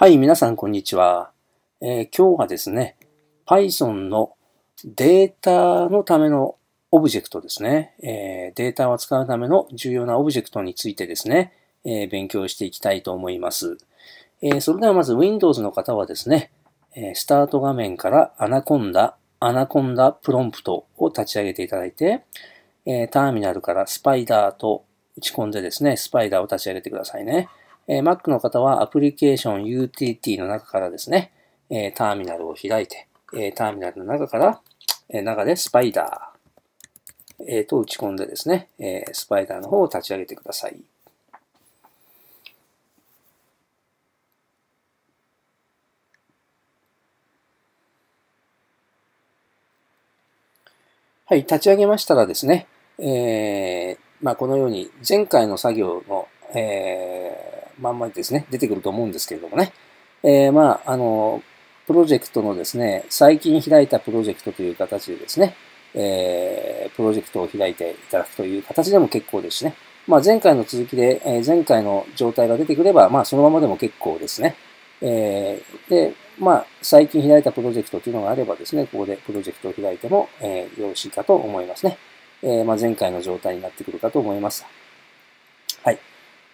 はい、皆さん、こんにちは。えー、今日はですね、Python のデータのためのオブジェクトですね、えー、データを扱うための重要なオブジェクトについてですね、えー、勉強していきたいと思います。えそれではまず Windows の方はですね、えスタート画面からアナコンダ、アナコンダプロンプトを立ち上げていただいて、えターミナルからスパイダーと打ち込んでですね、スパイダーを立ち上げてくださいね。え Mac の方はアプリケーション UTT の中からですね、えターミナルを開いて、えターミナルの中から、え中でスパイダー、えと打ち込んでですね、えスパイダーの方を立ち上げてください。はい、立ち上げましたらですね、えー、まあ、このように前回の作業の、えーまんまですね、出てくると思うんですけれどもね。えー、まあ、あの、プロジェクトのですね、最近開いたプロジェクトという形でですね、えー、プロジェクトを開いていただくという形でも結構ですしね。まあ、前回の続きで、えー、前回の状態が出てくれば、まあ、そのままでも結構ですね。えー、で、まあ、最近開いたプロジェクトというのがあればですね、ここでプロジェクトを開いても、えー、よろしいかと思いますね。えー、まあ、前回の状態になってくるかと思います。はい。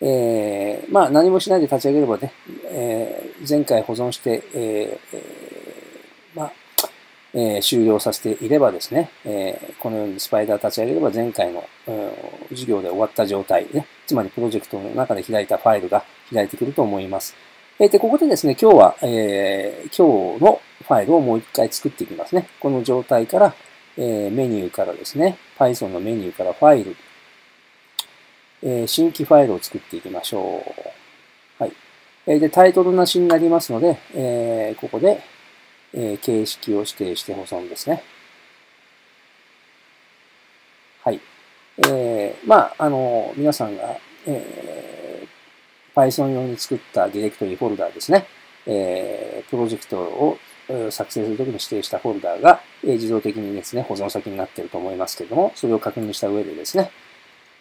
えー、まあ何もしないで立ち上げればね、えー、前回保存して、えー、まあ、えー、終了させていればですね、えー、このようにスパイダー立ち上げれば前回の、授業で終わった状態、ね、つまりプロジェクトの中で開いたファイルが開いてくると思います。えー、で、ここでですね、今日は、えー、今日のファイルをもう一回作っていきますね。この状態から、えー、メニューからですね、Python のメニューからファイル、えー、新規ファイルを作っていきましょう。はい。えで、タイトルなしになりますので、えー、ここで、えー、形式を指定して保存ですね。はい。えー、まあ、あの、皆さんが、えー、Python 用に作ったディレクトリフォルダーですね。えー、プロジェクトを作成するときに指定したフォルダーが、えー、自動的にですね、保存先になっていると思いますけれども、それを確認した上でですね、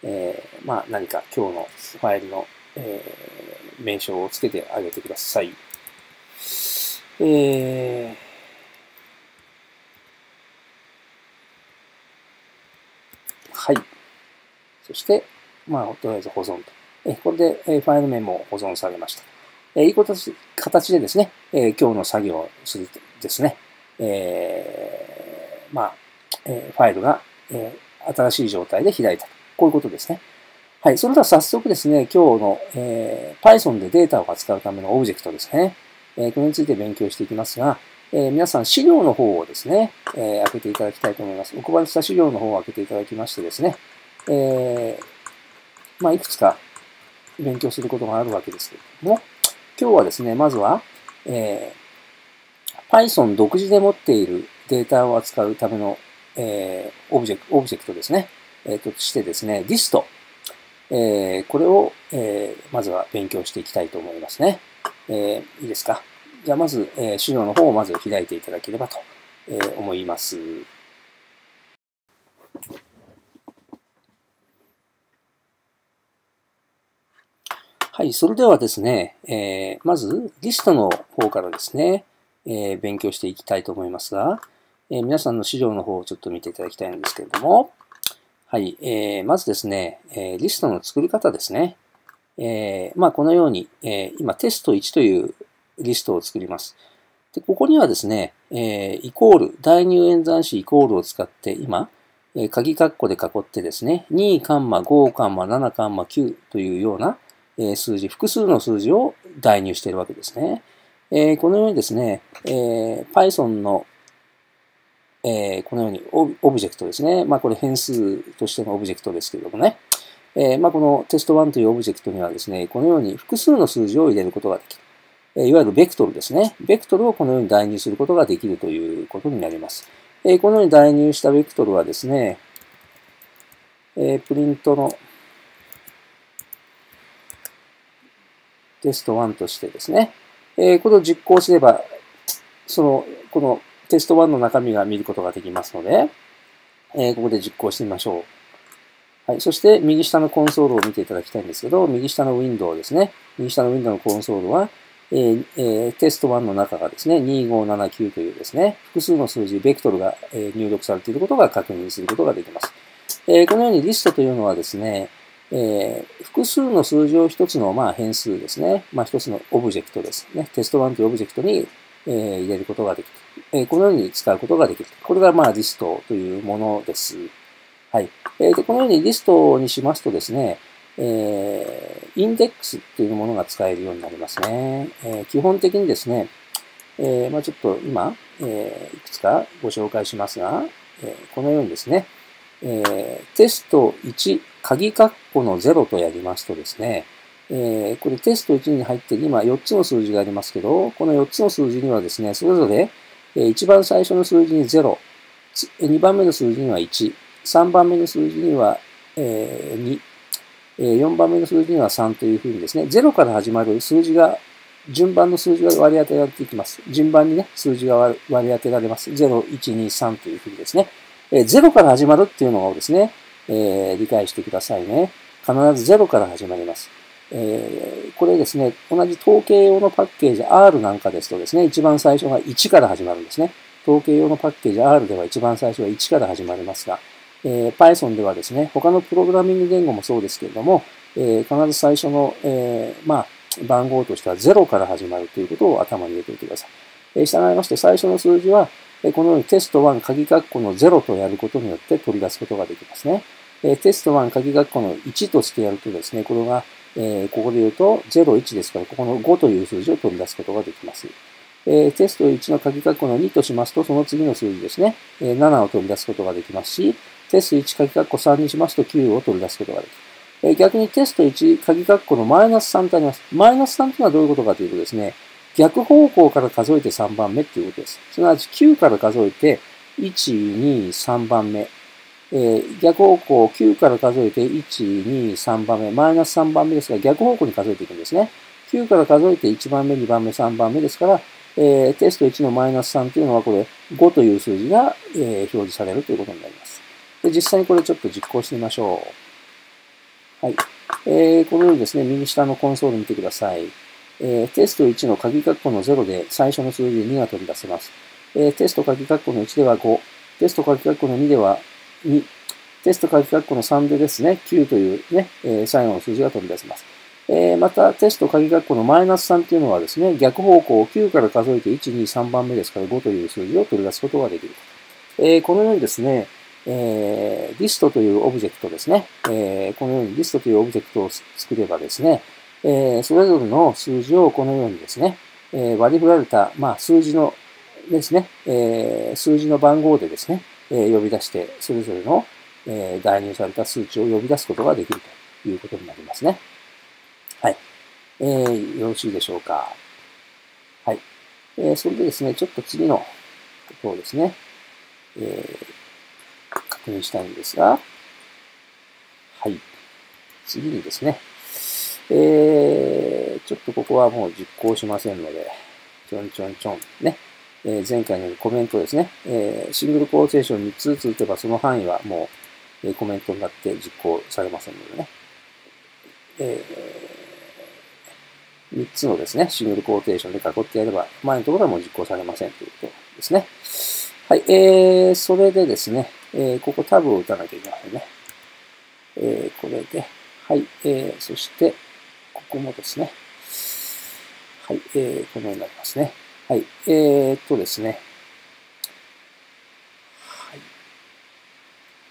えー、まあ、何か今日のファイルの、えー、名称をつけてあげてください。えーはい。そして、まあ、とりあえず保存と。えこれで、えファイル名も保存されました。えいい形でですね、え今日の作業をするとですね、えー、まあ、えファイルが、え新しい状態で開いたと。こういうことですね。はい。それでは早速ですね、今日の、えー、Python でデータを扱うためのオブジェクトですね。えー、これについて勉強していきますが、えー、皆さん資料の方をですね、え、開けていただきたいと思います。お配りした資料の方を開けていただきましてですね、えー、まあ、いくつか勉強することがあるわけですけれども、今日はですね、まずは、えー、Python 独自で持っているデータを扱うための、え、オブジェクト、オブジェクトですね。えー、としてですね、リスト。えー、これを、えー、まずは勉強していきたいと思いますね。えー、いいですか？じゃあまず、えー、資料の方をまず開いていただければと、えー、思います。はい、それではですね、えー、まずリストの方からですね、えー、勉強していきたいと思いますが、えー、皆さんの資料の方をちょっと見ていただきたいんですけれども、はい。えー、まずですね、えー、リストの作り方ですね。えー、まあ、このように、えー、今テスト1というリストを作ります。で、ここにはですね、えー、イコール、代入演算子イコールを使って今、えー、鍵括弧で囲ってですね、2、カンマ、5、カンマ、7、カンマ、9というような、えー、数字、複数の数字を代入しているわけですね。えー、このようにですね、えー、Python のえー、このようにオブジェクトですね。まあこれ変数としてのオブジェクトですけれどもね。えー、まあこのテスト1というオブジェクトにはですね、このように複数の数字を入れることができる。え、いわゆるベクトルですね。ベクトルをこのように代入することができるということになります。え、このように代入したベクトルはですね、え、プリントのテスト1としてですね、え、これを実行すれば、その、このテスト1の中身が見ることができますので、えー、ここで実行してみましょう。はい。そして、右下のコンソールを見ていただきたいんですけど、右下のウィンドウですね。右下のウィンドウのコンソールは、えーえー、テスト1の中がですね、2579というですね、複数の数字、ベクトルが、えー、入力されていることが確認することができます。えー、このようにリストというのはですね、えー、複数の数字を一つのまあ変数ですね。まあ一つのオブジェクトですね。テスト1というオブジェクトに、えー、入れることができる。え、このように使うことができる。これがまあリストというものです。はい。えー、でこのようにリストにしますとですね、えー、インデックスっていうものが使えるようになりますね。えー、基本的にですね、えー、まあちょっと今、え、いくつかご紹介しますが、え、このようにですね、え、テスト1、鍵括弧の0とやりますとですね、え、これテスト1に入って今4つの数字がありますけど、この4つの数字にはですね、それぞれ、えー、1番最初の数字に0、2番目の数字には1、3番目の数字には、えー、2、4番目の数字には3というふうにですね、0から始まる数字が、順番の数字が割り当てられていきます。順番にね、数字が割り当てられます。0、1、2、3というふうにですね。え0から始まるっていうのをですね、えー、理解してくださいね。必ず0から始まります。えー、これですね、同じ統計用のパッケージ R なんかですとですね、一番最初が1から始まるんですね。統計用のパッケージ R では一番最初は1から始まりますが、えー、Python ではですね、他のプログラミング言語もそうですけれども、えー、必ず最初の、えー、まあ、番号としては0から始まるということを頭に入れておいてください。えー、従いまして、最初の数字は、えこのようにテスト1鍵括弧の0とやることによって取り出すことができますね。えテスト1鍵括弧の1としてやるとですね、これが、えここで言うと01ですから、ここの5という数字を取り出すことができます。えテスト1の鍵括弧の2としますと、その次の数字ですね、え7を取り出すことができますし、テスト1鍵括弧3にしますと9を取り出すことができる。え逆にテスト1鍵括弧のマイナス3とあります。マイナス3というのはどういうことかというとですね、逆方向から数えて3番目っていうことです。すなわち9から数えて、1、2、3番目。えー、逆方向9から数えて、1、2、3番目。マイナス3番目ですが、逆方向に数えていくんですね。9から数えて1番目、2番目、3番目ですから、えー、テスト1のマイナス3というのはこれ5という数字が、えー、表示されるということになります。で実際にこれちょっと実行してみましょう。はい。えー、このようにですね、右下のコンソール見てください。えー、テスト1の鍵括弧の0で最初の数字で2が取り出せます。えー、テスト鍵括弧の1では5、テスト鍵括弧の2では2、テスト鍵括弧の3でですね、9というね、えー、最後の数字が取り出せます。えー、また、テスト鍵括弧のマイナス3というのはですね、逆方向を9から数えて1、2、3番目ですから5という数字を取り出すことができる。えー、このようにですね、えー、リストというオブジェクトですね、えー、このようにリストというオブジェクトを作ればですね、えー、それぞれの数字をこのようにですね、えー、割り振られた、まあ、数字のですね、えー、数字の番号でですね、え呼び出して、それぞれの、え代入された数値を呼び出すことができるということになりますね。はい。えー、よろしいでしょうか。はい。えー、それでですね、ちょっと次のことをですね、えー、確認したいんですが、はい。次にですね、えー、ちょっとここはもう実行しませんので、ちょんちょんちょん、ね。えー、前回のコメントですね。えー、シングルコーテーション3つずつ打てばその範囲はもう、え、コメントになって実行されませんのでね。え、3つのですね、シングルコーテーションで囲ってやれば、前のところはもう実行されませんということですね。はい、えー、それでですね、えー、ここタブを打たなきゃいけませんね。えー、これで、はい、えー、そして、ここもですね。はい、えー、このようになりますね。はい、えー、っとですね。はい。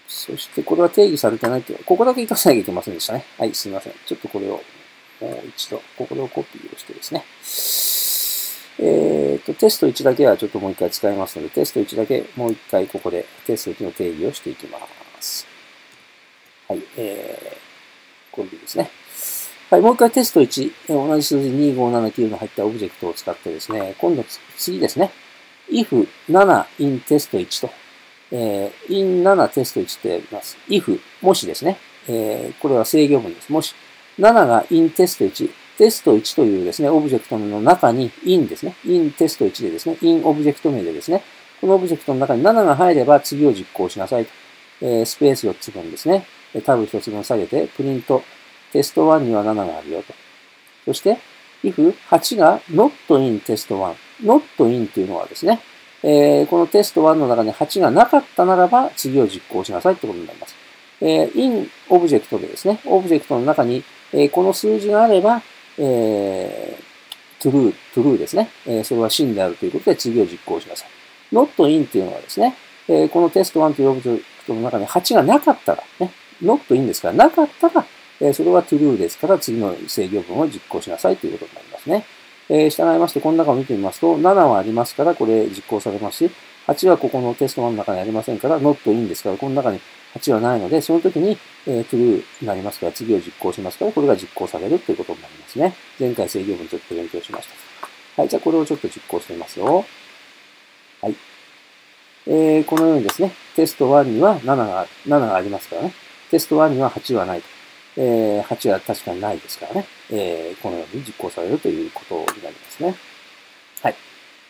そして、これは定義されてないけど、ここだけ活かさなきゃいけませんでしたね。はい、すみません。ちょっとこれを、もう一度、ここでコピーをしてですね。えー、っと、テスト1だけはちょっともう一回使いますので、テスト1だけもう一回ここでテスト1の定義をしていきます。はい、えー、これでですね。はい、もう一回テスト1、同じ数字2579の入ったオブジェクトを使ってですね、今度次ですね、if 7 in テスト1と、えー、in 7テスト1ってやります。if もしですね、えー、これは制御文です。もし7が in テスト1、テスト1というですね、オブジェクトの中に in ですね、in テスト1でですね、in オブジェクト名でですね、このオブジェクトの中に7が入れば次を実行しなさいと。えー、スペース4つ分ですね。タブ1つ分下げて、プリントテスト1には7があるよと。そして、if 8が not in test1。not in っていうのはですね、えー、このテスト1の中に8がなかったならば次を実行しなさいってことになります。えー、in オブジェクトでですね、オブジェクトの中に、えー、この数字があれば、えー、true, true ですね、えー。それは真であるということで次を実行しなさい。not in っていうのはですね、えー、このテスト1というオブジェクトの中に8がなかったら、ね、not in ですから、なかったら、え、それは true ですから次の制御文を実行しなさいということになりますね。え、従いまして、この中を見てみますと、7はありますから、これ実行されますし、8はここのテストの中にありませんから、not in ですから、この中に8はないので、その時に、えー、true になりますから、次を実行しますから、これが実行されるということになりますね。前回制御文ちょっと勉強しました。はい、じゃあこれをちょっと実行してみますよ。はい。えー、このようにですね、テスト1には7が、7がありますからね。テスト1には8はないと。えー、8は確かにないですからね。えー、このように実行されるということになりますね。はい。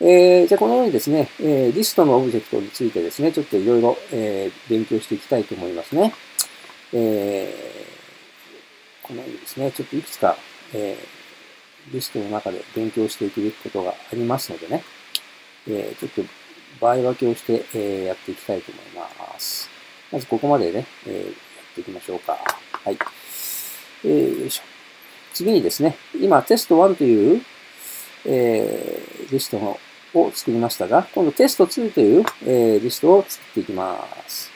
えー、じゃあこのようにですね、えー、リストのオブジェクトについてですね、ちょっといろいろ、勉強していきたいと思いますね。えー、このようにですね、ちょっといくつか、えー、リストの中で勉強していくべきことがありますのでね、えー、ちょっと場合分けをして、えー、やっていきたいと思います。まずここまでね、えー、やっていきましょうか。はい。えー、よいしょ。次にですね、今テスト1という、えー、リストを作りましたが、今度テスト2という、えー、リストを作っていきます。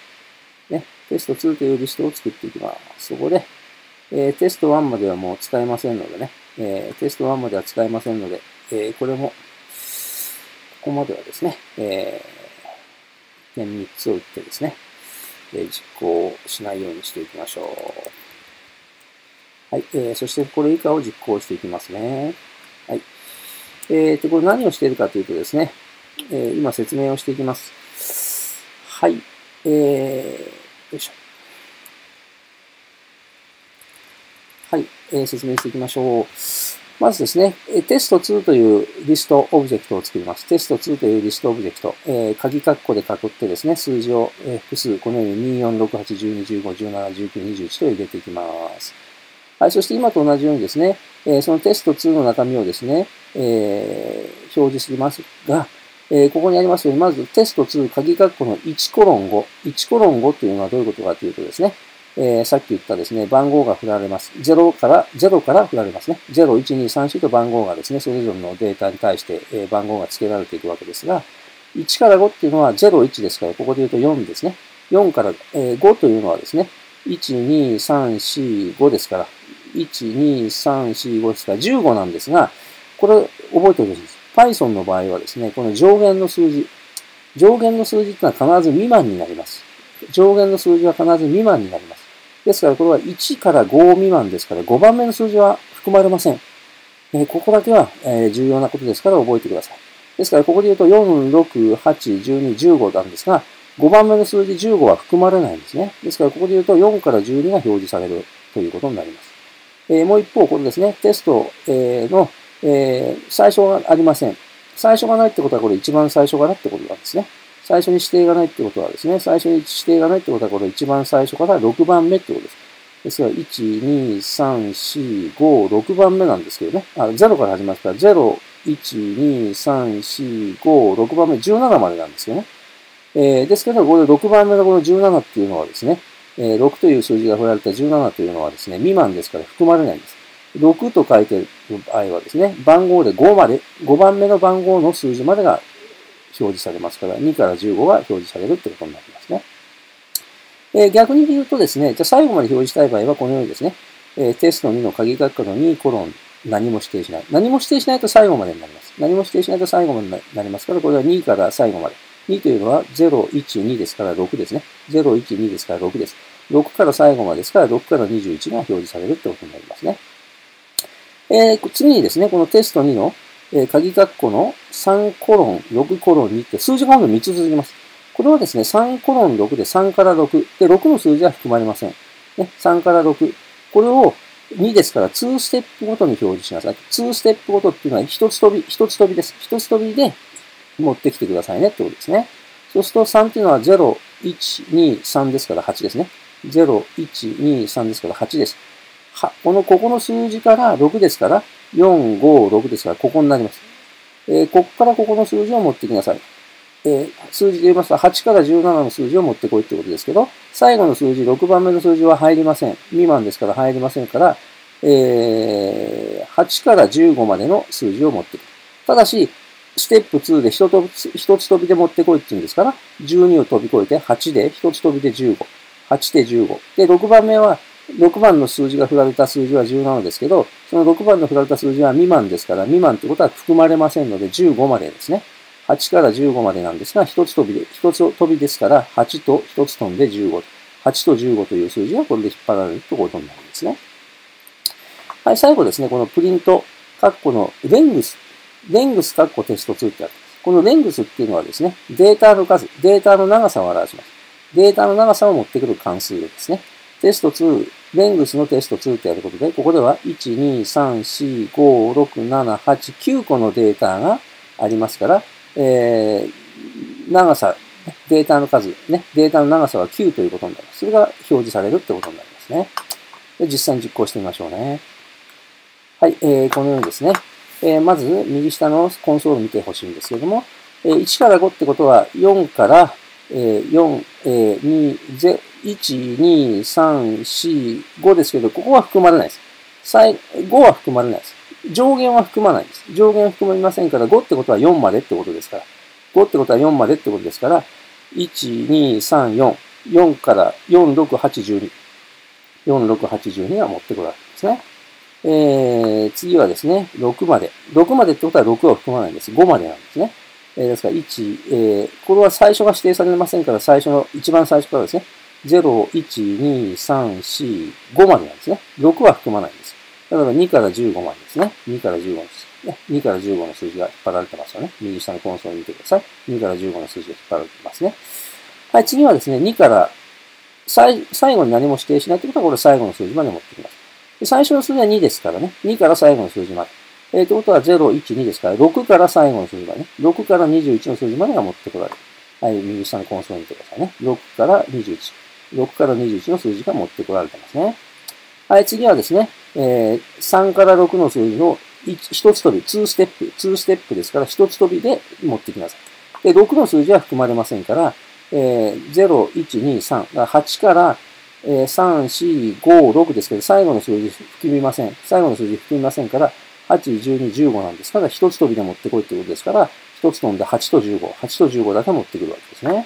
ね、テスト2というリストを作っていきます。そこで、えー、テスト1まではもう使えませんのでね、えー、テスト1までは使えませんので、えー、これも、ここまではですね、えー、点3つを打ってですね、えー、実行しないようにしていきましょう。はい。えー、そしてこれ以下を実行していきますね。はい。えー、と、これ何をしているかというとですね、えー、今説明をしていきます。はい。えー、よいしょ。はい。えー、説明していきましょう。まずですね、テスト2というリストオブジェクトを作ります。テスト2というリストオブジェクト、えー、鍵括弧で囲ってですね、数字を、えー、複数、このように24、6、8、12、15、17、19、21と入れていきます。はい、そして今と同じようにですね、えそのテスト2の中身をですね、えー、表示しますが、えー、ここにありますように、まずテスト2、鍵括弧の1コロン5。1コロン5というのはどういうことかというとですね、えー、さっき言ったですね、番号が振られます。0から、0から振られますね。0、1、2、3、4と番号がですね、それぞれのデータに対して、え、番号が付けられていくわけですが、1から5っていうのは0、1ですから、ここで言うと4ですね。4から、え、5というのはですね、1、2、3、4、5ですから、1、2、3、4、5ですから15なんですが、これ覚えておいてほしいです。Python の場合はですね、この上限の数字、上限の数字ってのは必ず未満になります。上限の数字は必ず未満になります。ですからこれは1から5未満ですから5番目の数字は含まれません。えー、ここだけは、えー、重要なことですから覚えてください。ですからここで言うと4、6、8、12、15なんですが、5番目の数字15は含まれないんですね。ですからここで言うと4から12が表示されるということになります。えー、もう一方、これですね、テスト、えー、の、えー、最初がありません。最初がないってことはこれ一番最初がなってことなんですね。最初に指定がないってことはですね、最初に指定がないってことはこれ一番最初から6番目ってことです。ですから、1、2、3、4、5、6番目なんですけどね。あ、0から始まったら、0、1、2、3、4、5、6番目、17までなんですよね。えー、ですけど、これ6番目のこの17っていうのはですね、えー、6という数字が振られた17というのはですね、未満ですから含まれないんです。6と書いている場合はですね、番号で5まで、5番目の番号の数字までが表示されますから、2から15が表示されるってことになりますね。えー、逆に言うとですね、じゃ最後まで表示したい場合はこのようにですね、えー、テスト2の鍵括弧の2コロン何も指定しない。何も指定しないと最後までになります。何も指定しないと最後までになりますから、これは2から最後まで。2というのは0、1、2ですから6ですね。0、1、2ですから6です。6から最後までですから、6から21が表示されるってことになりますね。えー、次にですね、このテスト2の、えー、鍵括弧の3コロン、6コロン2って数字が今度3つ続きます。これはですね、3コロン6で3から6。で、6の数字は含まれません。ね、3から6。これを2ですから2ステップごとに表示しなさい。2ステップごとっていうのは1つ飛び、1つ飛びです。1つ飛びで持ってきてくださいねってことですね。そうすると3っていうのは0、1、2、3ですから8ですね。0、1、2、3ですから8です。は、この、ここの数字から6ですから、4、5、6ですから、ここになります。えー、ここからここの数字を持ってきなさい。えー、数字で言いますと、8から17の数字を持ってこいってことですけど、最後の数字、6番目の数字は入りません。未満ですから入りませんから、えー、8から15までの数字を持ってくる。ただし、ステップ2で一つ一つ飛びで持ってこいって言うんですから、12を飛び越えて8で一つ飛びで15。8で15。で、6番目は、6番の数字が振られた数字は17ですけど、その6番の振られた数字は未満ですから、未満ってことは含まれませんので、15までですね。8から15までなんですが、一つ飛びで、一つ飛びですから、8と一つ飛んで15。8と15という数字がこれで引っ張られるということになるんですね。はい、最後ですね、このプリント、カッコのレングス、レングスカッコテスト2ってある。このレングスっていうのはですね、データの数、データの長さを表します。データの長さを持ってくる関数ですね。テスト2、レングスのテスト2ってやることで、ここでは1、2、3、4、5、6、7、8、9個のデータがありますから、えー、長さ、データの数、ね、データの長さは9ということになります。それが表示されるってことになりますね。で実際に実行してみましょうね。はい、えー、このようにですね、えー、まず右下のコンソール見てほしいんですけれども、えー、1から5ってことは4から、えー、4、えー、2、0、1、2、3、4、5ですけど、ここは含まれないです。5は含まれないです。上限は含まないです。上限は含まれませんから、5ってことは4までってことですから。5ってことは4までってことですから、1、2、3、4。4から4、6、8、12。4、6、8、12は持ってこられるんですね。えー、次はですね、6まで。6までってことは6は含まないんです。5までなんですね。えー、ですから、1、えー、これは最初が指定されませんから、最初の、一番最初からですね、0、1、2、3、4、5までなんですね。6は含まないんです。だから2から15までですね。2から15です。ね、2から15の数字が引っ張られてますよね。右下のコンソール見てください。2から15の数字が引っ張られてますね。はい、次はですね、2から最後に何も指定しないということは、これ最後の数字まで持ってきます。最初の数字は2ですからね。2から最後の数字まで。えー、ということは0、1、2ですから、6から最後の数字までね。6から21の数字までが持ってこられる。はい、右下のコンソール見てくださいね。6から21。6から21の数字が持ってこられてますね。はい、次はですね、えー、3から6の数字の1つ飛び、2ステップ、2ステップですから、1つ飛びで持ってきなさい。で、6の数字は含まれませんから、えー、0、1、2、3、8からえー、3、4、5、6ですけど、最後の数字含みません。最後の数字含みませんから、8、12、15なんですから、一つ飛びで持ってこいってことですから、一つ飛んで8と15、8と15だけ持ってくるわけですね。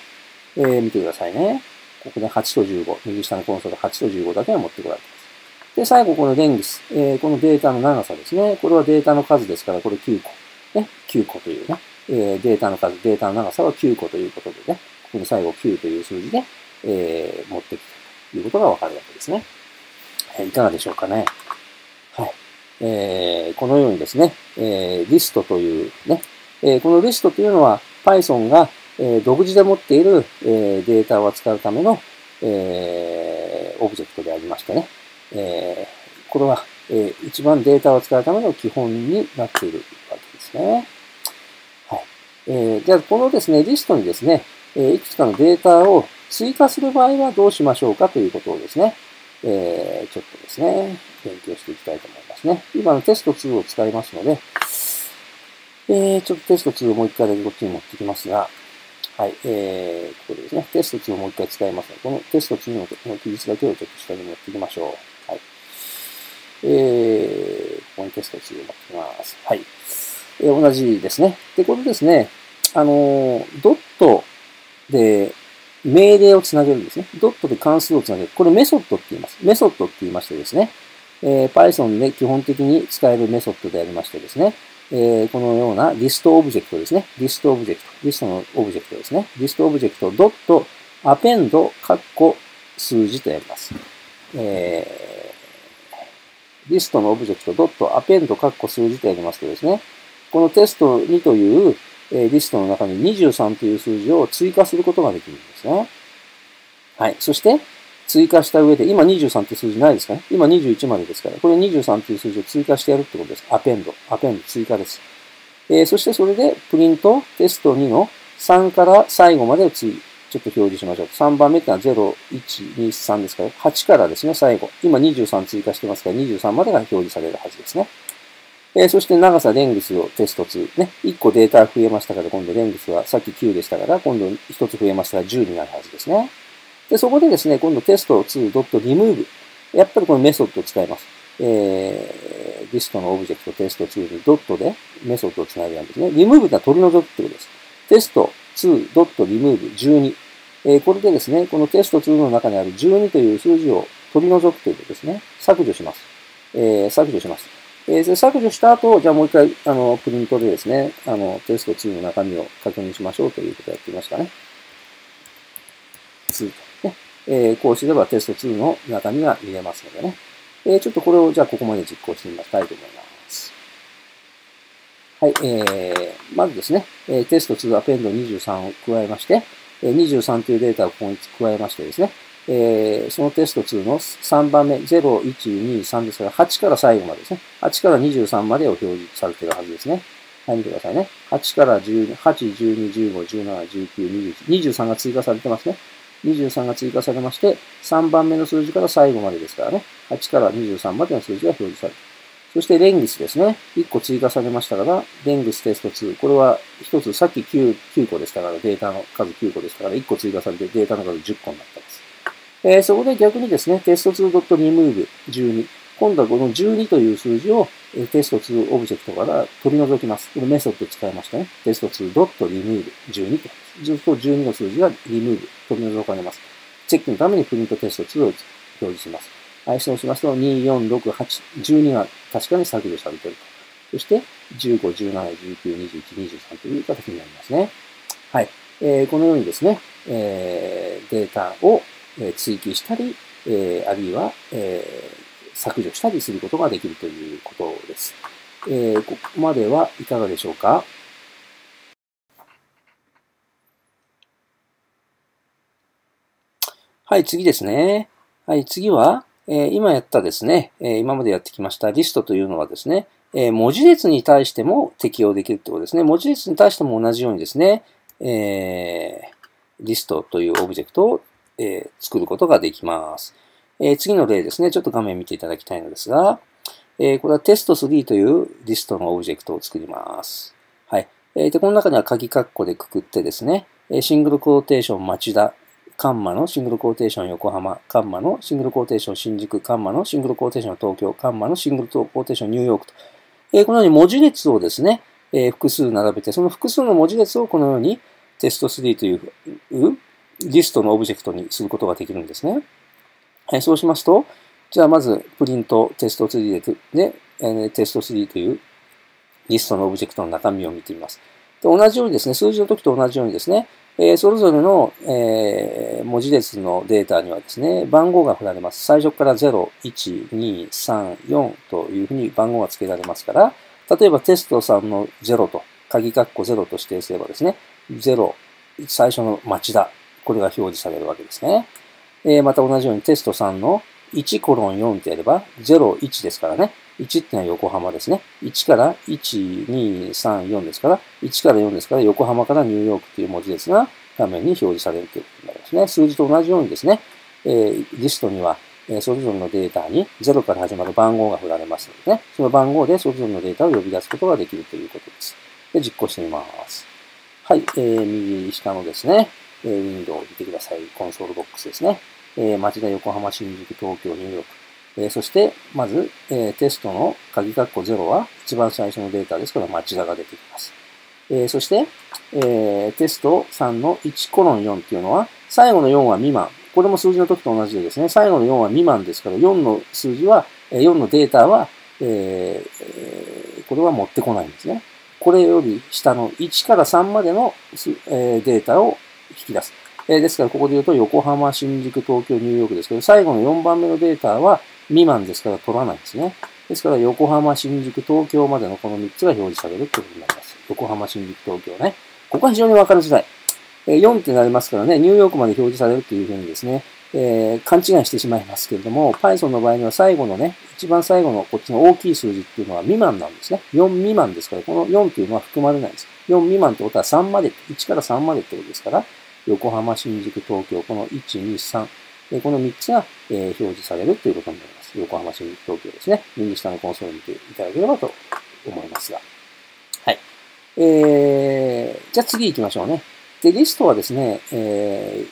えー、見てくださいね。ここで8と15、右下のコンソール8と15だけは持ってくるわけです。で、最後このレングス、えー、このデータの長さですね。これはデータの数ですから、これ9個。ね、9個というね、えー、データの数、データの長さは9個ということでね、ここに最後9という数字で、えー、持ってきていうことがわかるわけですね。いかがでしょうかね。えー、このようにですね、えー、リストというね、え、このリストというのは Python が、え、独自で持っている、え、データを扱うための、え、オブジェクトでありましてね、え、これは、えー、一番データを扱うための基本になっているわけですね。はい。えー、じゃあ、このですね、リストにですね、え、いくつかのデータを追加する場合はどうしましょうかということをですね、え、ちょっとですね、勉強していきたいと思いますね。今のテスト2を使いますので、えー、ちょっとテスト2をもう一回だけこっちに持ってきますが、はい、えー、ここでですね、テスト2をもう一回使いますので、このテスト2のの記述だけをちょっと下に持ってきましょう。はい。えー、ここにテスト2を持ってきます。はい。えー、同じですね。で、これですね、あのー、ドットで、命令をつなげるんですね。ドットで関数をつなげる。これメソッドって言います。メソッドって言いましてですね、えー、Python で基本的に使えるメソッドでありましてですね、えー、このようなリストオブジェクトですね。リストオブジェクト。リストのオブジェクトですね。リストオブジェクト、ドット、アペンド、カッコ、数字とやります。えー、リストのオブジェクト、ドット、アペンド、カッコ、数字とやりますとですね、このテスト2というえリストの中に23という数字を追加することができるんですね。はい。そして、追加した上で、今23って数字ないですかね？今21までですから、これ23という数字を追加してやるってことです。アペンド。アペンド追加です。えー、そしてそれで、プリントテスト2の3から最後までを追ちょっと表示しましょう。3番目ってのは0、1、2、3ですから、8からですね、最後。今23追加してますから、23までが表示されるはずですね。えー、そして長さレングスをテスト2。ね。1個データ増えましたから、今度レングスはさっき9でしたから、今度1つ増えましたら10になるはずですね。で、そこでですね、今度テスト 2.remove。やっぱりこのメソッドを使います。えー、リストのオブジェクトテスト2にドットでメソッドをつないでやるんですね。remove とは取り除くってことです。テスト 2.remove12。えー、これでですね、このテスト2の中にある12という数字を取り除くということですね。削除します。えー、削除します。えー、削除した後、じゃあもう一回、あの、プリントでですね、あの、テスト2の中身を確認しましょうということをやってみますかね。2とね。えー、こうすればテスト2の中身が見れますのでね。えー、ちょっとこれをじゃあここまで実行してみたいと思います。はい、えー、まずですね、えテスト2アペンド23を加えまして、え23というデータをここに加えましてですね、えー、そのテスト2の3番目、0、1、2、3ですから、8から最後までですね。8から23までを表示されているはずですね。はい、見てくださいね。8から12、8、12、15、17、19、21、23が追加されてますね。23が追加されまして、3番目の数字から最後までですからね。8から23までの数字が表示される。そしてレングスですね。1個追加されましたから、レングステスト2。これは1つ、さっき 9, 9個でしたから、データの数9個でしたから、1個追加されてデータの数10個になったんです。えー、そこで逆にですね、テスト 2.remove12。今度はこの12という数字を、えテスト2オブジェクトから取り除きます。このメソッドを使いましたね。テスト 2.remove12 と。ずっと12の数字が remove 取り除かれます。チェックのためにプリントテスト2を表示します。配信をしますと、2、4、6、8、12が確かに削除されていると。そして、15、17、19、21、23という形になりますね。はい。えー、このようにですね、えー、データを追記したり、えー、あるいは、えー、削除したりすることができるということです。えー、ここまではいかがでしょうか？はい、次ですね。はい、次は、えー、今やったですね、えー、今までやってきましたリストというのはですね、えー、文字列に対しても適用できるということですね。文字列に対しても同じようにですね、え、リストというオブジェクトを、え、作ることができます。え、次の例ですね、ちょっと画面見ていただきたいのですが、え、これはテスト3というリストのオブジェクトを作ります。はい。えー、で、この中には鍵括弧でくくってですね、シングルクォーテーション町田カンマのシングルコーテーション横浜、カンマのシングルコーテーション新宿、カンマのシングルコーテーション東京、カンマのシングルコーテーションニューヨークと、えー、このように文字列をですね、えー、複数並べて、その複数の文字列をこのようにテスト3というリストのオブジェクトにすることができるんですね。はい、そうしますと、じゃあまずプリントテスト3で、ね、えー、テスト3というリストのオブジェクトの中身を見てみます。で同じようにですね、数字の時と同じようにですね、えー、それぞれの、えー、文字列のデータにはですね、番号が振られます。最初から0、1、2、3、4というふうに番号が付けられますから、例えばテスト3の0と、鍵括弧0と指定すればですね、0、最初の町田、これが表示されるわけですね。えー、また同じようにテスト3の1コロン4ってやれば、0、1ですからね。1ってのは横浜ですね。1から1、2、3、4ですから、1から4ですから、横浜からニューヨークという文字列が画面に表示されるということになりますね。数字と同じようにですね、えー、リストには、えー、それぞれのデータに0から始まる番号が振られますのでね、その番号でそれぞれのデータを呼び出すことができるということです。で、実行してみます。はい、えー、右下のですね、えー、ウィンドウを見てください。コンソールボックスですね。えー、町田、横浜、新宿、東京、ニューヨーク。えー、そして、まず、えー、テストの鍵括弧0は一番最初のデータですから、町田が出てきます。えー、そして、えー、テスト3の1コロン4っていうのは、最後の4は未満。これも数字の時と同じでですね、最後の4は未満ですから、4の数字は、4のデータは、えー、これは持ってこないんですね。これより下の1から3までの、えー、データを引き出す。えー、ですから、ここで言うと、横浜、新宿、東京、ニューヨークですけど、最後の4番目のデータは未満ですから取らないんですね。ですから、横浜、新宿、東京までのこの3つが表示されるということになります。横浜、新宿、東京ね。ここは非常にわかりづらい。えー、4ってなりますからね、ニューヨークまで表示されるというふうにですね、えー、勘違いしてしまいますけれども、Python の場合には最後のね、一番最後のこっちの大きい数字っていうのは未満なんですね。4未満ですから、この4っていうのは含まれないんです。4未満ってことは3まで、1から3までってことですから、横浜、新宿、東京、この1、2、3、えこの3つが、え表示されるということになります。横浜、新宿、東京ですね。右下のコンソールを見ていただければと思いますが。はい。えー、じゃあ次行きましょうね。で、リストはですね、え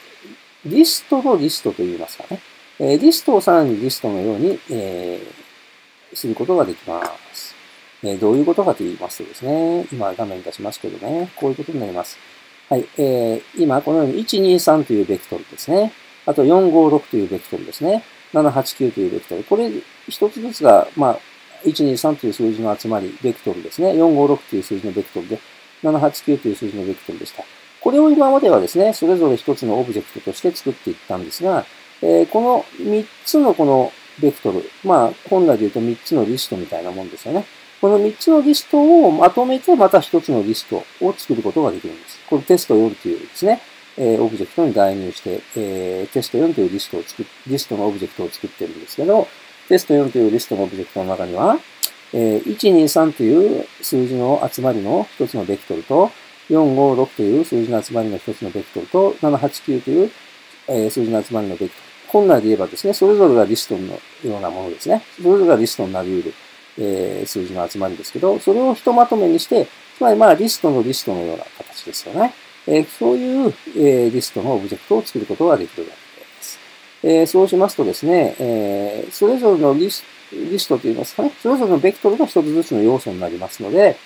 ー、リストのリストと言いますかね。えー、リストをさらにリストのように、えー、することができます。どういうことかと言いますとですね、今画面に出しますけどね、こういうことになります。はい、えー、今このように123というベクトルですね。あと456というベクトルですね。789というベクトル。これ一つずつが、まあ、123という数字の集まり、ベクトルですね。456という数字のベクトルで、789という数字のベクトルでした。これを今まではですね、それぞれ一つのオブジェクトとして作っていったんですが、えー、この3つのこのベクトル、まあ、本来で言うと3つのリストみたいなもんですよね。この3つのリストをまとめてまた1つのリストを作ることができるんです。これテスト4というですね、えー、オブジェクトに代入して、えー、テスト4というリストを作リストのオブジェクトを作ってるんですけど、テスト4というリストのオブジェクトの中には、えー、123という数字の集まりの一つのベクトルと、456という数字の集まりの一つのベクトルと、789という、えー、数字の集まりのベクトル。本来で言えばですね、それぞれがリストのようなものですね。それぞれがリストになり得る、えー、数字の集まりですけど、それをひとまとめにして、つまりまあリストのリストのような形ですよね。えー、そういう、えー、リストのオブジェクトを作ることができるわけです。え、そうしますとですね、えー、それぞれのリスリストといいますかね、それぞれのベクトルが一つずつの要素になりますので、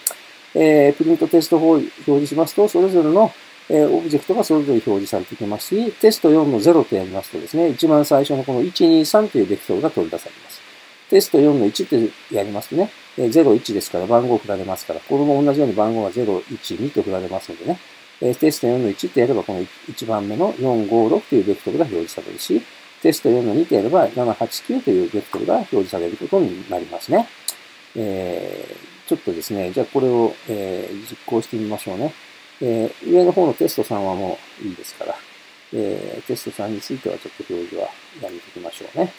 えー、プリントテスト4を表示しますと、それぞれの、え、オブジェクトがそれぞれ表示されてきますし、テスト4の0とやりますとですね、一番最初のこの1、2、3というベクトルが取り出されます。テスト4の1ってやりますとね、えー、0、1ですから番号振られますから、これも同じように番号が0、1、2と振られますのでね、テスト4の1ってやればこの1番目の4、5、6というベクトルが表示されるし、テスト4の2とやれば789というベクトルが表示されることになりますね。えー、ちょっとですね、じゃあこれを、えー、実行してみましょうね。えー、上の方のテスト3はもういいですから、えー、テスト3についてはちょっと表示はやめておきましょうね。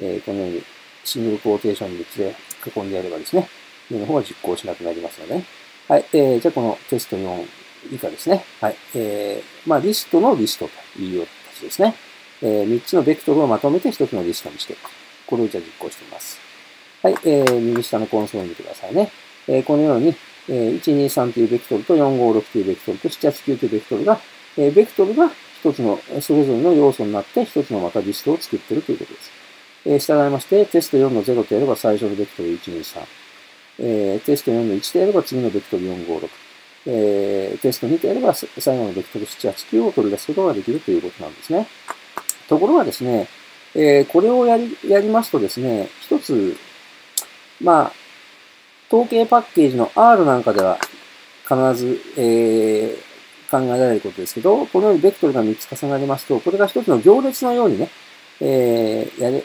えー、このようにシングルクォーテーション3つで囲んでやればですね、上の方は実行しなくなりますので、ね、はい、えー、じゃあこのテスト4以下ですね。はい、えー、まあリストのリストという形ですね。えー、3つのベクトルをまとめて1つのリストにしていく。これをじゃあ実行してみます。はい、えー、右下のコンソールを見てくださいね。えー、このように、えー、123というベクトルと456というベクトルと789というベクトルが、えー、ベクトルが一つの、それぞれの要素になって一つのまたリストを作ってるということです。え、従いまして、テスト4の0とやれば最初のベクトル123。えー、テスト4の1とやれば次のベクトル456。えー、テスト2とやれば最後のベクトル789を取り出すことができるということなんですね。ところがですね、えー、これをやり、やりますとですね、一つ、まあ、統計パッケージの R なんかでは必ず、えー、考えられることですけど、このようにベクトルが3つ重なりますと、これが一つの行列のようにね、えー、やれ、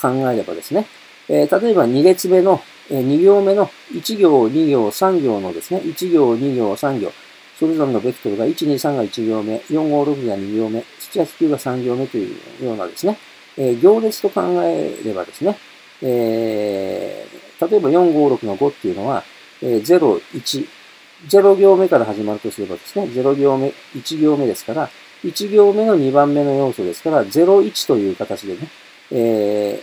考えればですね、えー、例えば2列目の、えー、2行目の1行、2行、3行のですね、1行、2行、3行、それぞれのベクトルが1、2、3が1行目、4、5、6が2行目、7、8、9が3行目というようなですね、えー、行列と考えればですね、えー、例えば4、5、6の5っていうのは、えー、0、1、0行目から始まるとすればですね、0行目、1行目ですから、1行目の2番目の要素ですから、0、1という形でね、え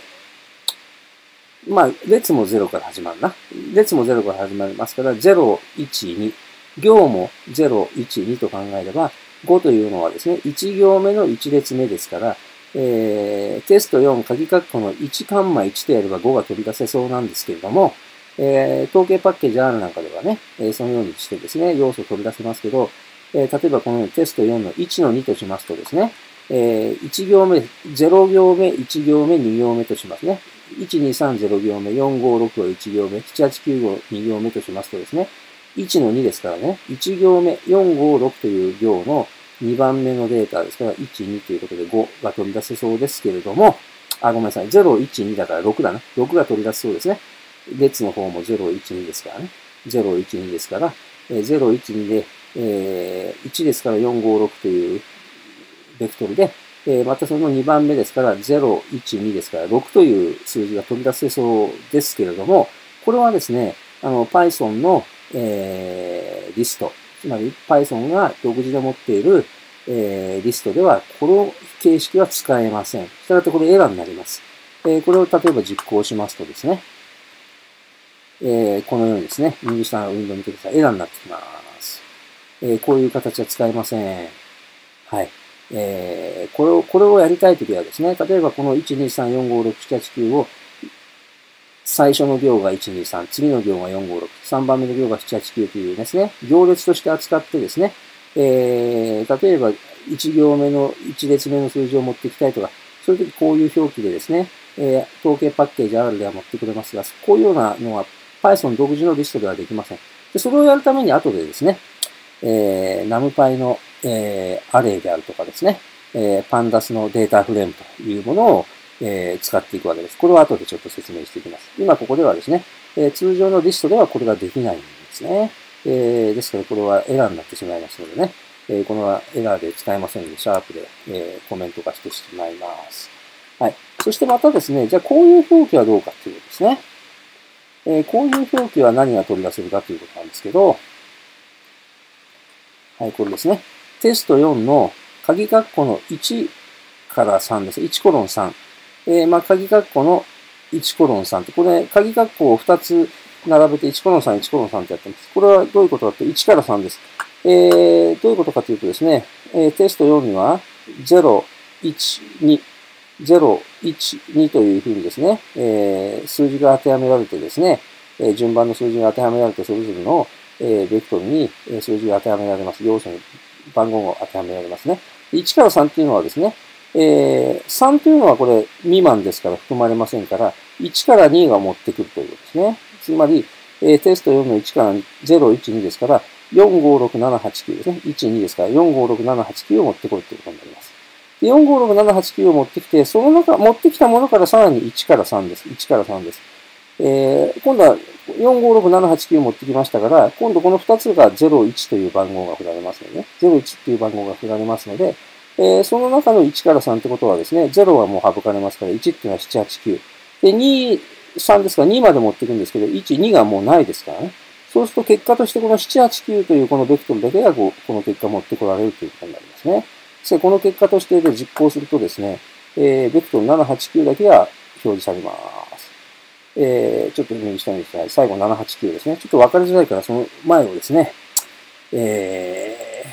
ー、まあ、列も0から始まるな。列も0から始まりますから、0、1、2。行も0、1、2と考えれば、5というのはですね、1行目の1列目ですから、えー、テスト4、鍵括弧の1カンマ1とやれば5が取り出せそうなんですけれども、えー、統計パッケージ R なんかではね、えー、そのようにしてですね、要素を取り出せますけど、えー、例えばこのようにテスト4の1の2としますとですね、えー、1行目、0行目、1行目、2行目としますね。1、2、3、0行目、4、5、6は1行目、7、8、9号2行目としますとですね、1の2ですからね、1行目、4、5、6という行の2番目のデータですから、1、2ということで5が取り出せそうですけれども、あ、ごめんなさい。0、1、2だから6だな。6が取り出せそうですね。列の方も0、1、2ですからね。0、1、2ですから、え0、1、2で、えー、1ですから4、5、6というベクトルで、えー、またその2番目ですから、0、1、2ですから、6という数字が取り出せそうですけれども、これはですね、あの、Python の、えー、リスト、つまり Python が独自で持っている、えー、リストでは、この形式は使えません。したがってこれエラーになります。えー、これを例えば実行しますとですね、えー、このようにですね、右下のウィンドウ見てください。エラーになってきます。えー、こういう形は使えません。はい。えー、これを、これをやりたいときはですね、例えばこの123456789を最初の行が123、次の行が456、3番目の行が789というですね、行列として扱ってですね、えー、例えば1行目の1列目の数字を持っていきたいとか、そういう時こういう表記でですね、えー、統計パッケージ R では持ってくれますが、こういうようなのは Python 独自のリストではできません。でそれをやるために後でですね、えー、NumPy の、えー、アレイであるとかですね、えー、Pandas のデータフレームというものを、えー、使っていくわけです。これは後でちょっと説明していきます。今ここではですね、えー、通常のリストではこれができないんですね。えー、ですからこれはエラーになってしまいますのでね、えー、このエラーで使えませんので、シャープで、えー、コメント化してしまいます。はい。そしてまたですね、じゃあこういう表記はどうかっていうことですね。えー、こういう表記は何が取り出せるかということなんですけど、はい、これですね。テスト4の鍵括弧の1から3です。1コロン3。えー、まあ、鍵括弧の1コロン3って、これ、鍵括弧を2つ並べて1コロン3、1コロン3ってやってます。これはどういうことかって1から3です。えー、どういうことかというとですね、えー、テスト4には0、1、2、0、1、2というふうにですね、えー、数字が当てはめられてですね、えー、順番の数字が当てはめられて、それぞれの、えー、ベクトルに、数字が当てはめられます。要素に番号が当てはめられますね。1から3っていうのはですね、えー、3というのはこれ未満ですから含まれませんから、1から2が持ってくるということですね。つまり、えー、テスト4の1から0、1、2ですから、4、5、6、7、8、9ですね。1、2ですから、4、5、6、7、8、9を持ってこいということになります。で、4、5、6、7、8、9を持ってきて、その中、持ってきたものからさらに1から3です。1から3です。えー、今度は4、5、6、7、8、9持ってきましたから、今度この2つが0、1という番号が振られますので、ね、0、1っていう番号が振られますので、えー、その中の1から3ってことはですね、0はもう省かれますから、1っていうのは7、8、9。で、2、3ですから2まで持っていくんですけど、1、2がもうないですからね。そうすると結果としてこの7、8、9というこのベクトルだけがこの結果持ってこられるということになりますね。そしてこの結果としてで実行するとですね、えー、ベクトル7、8、9だけが表示されます。えー、ちょっと右下にですね、最後7、8、9ですね。ちょっと分かりづらいからその前をですね、え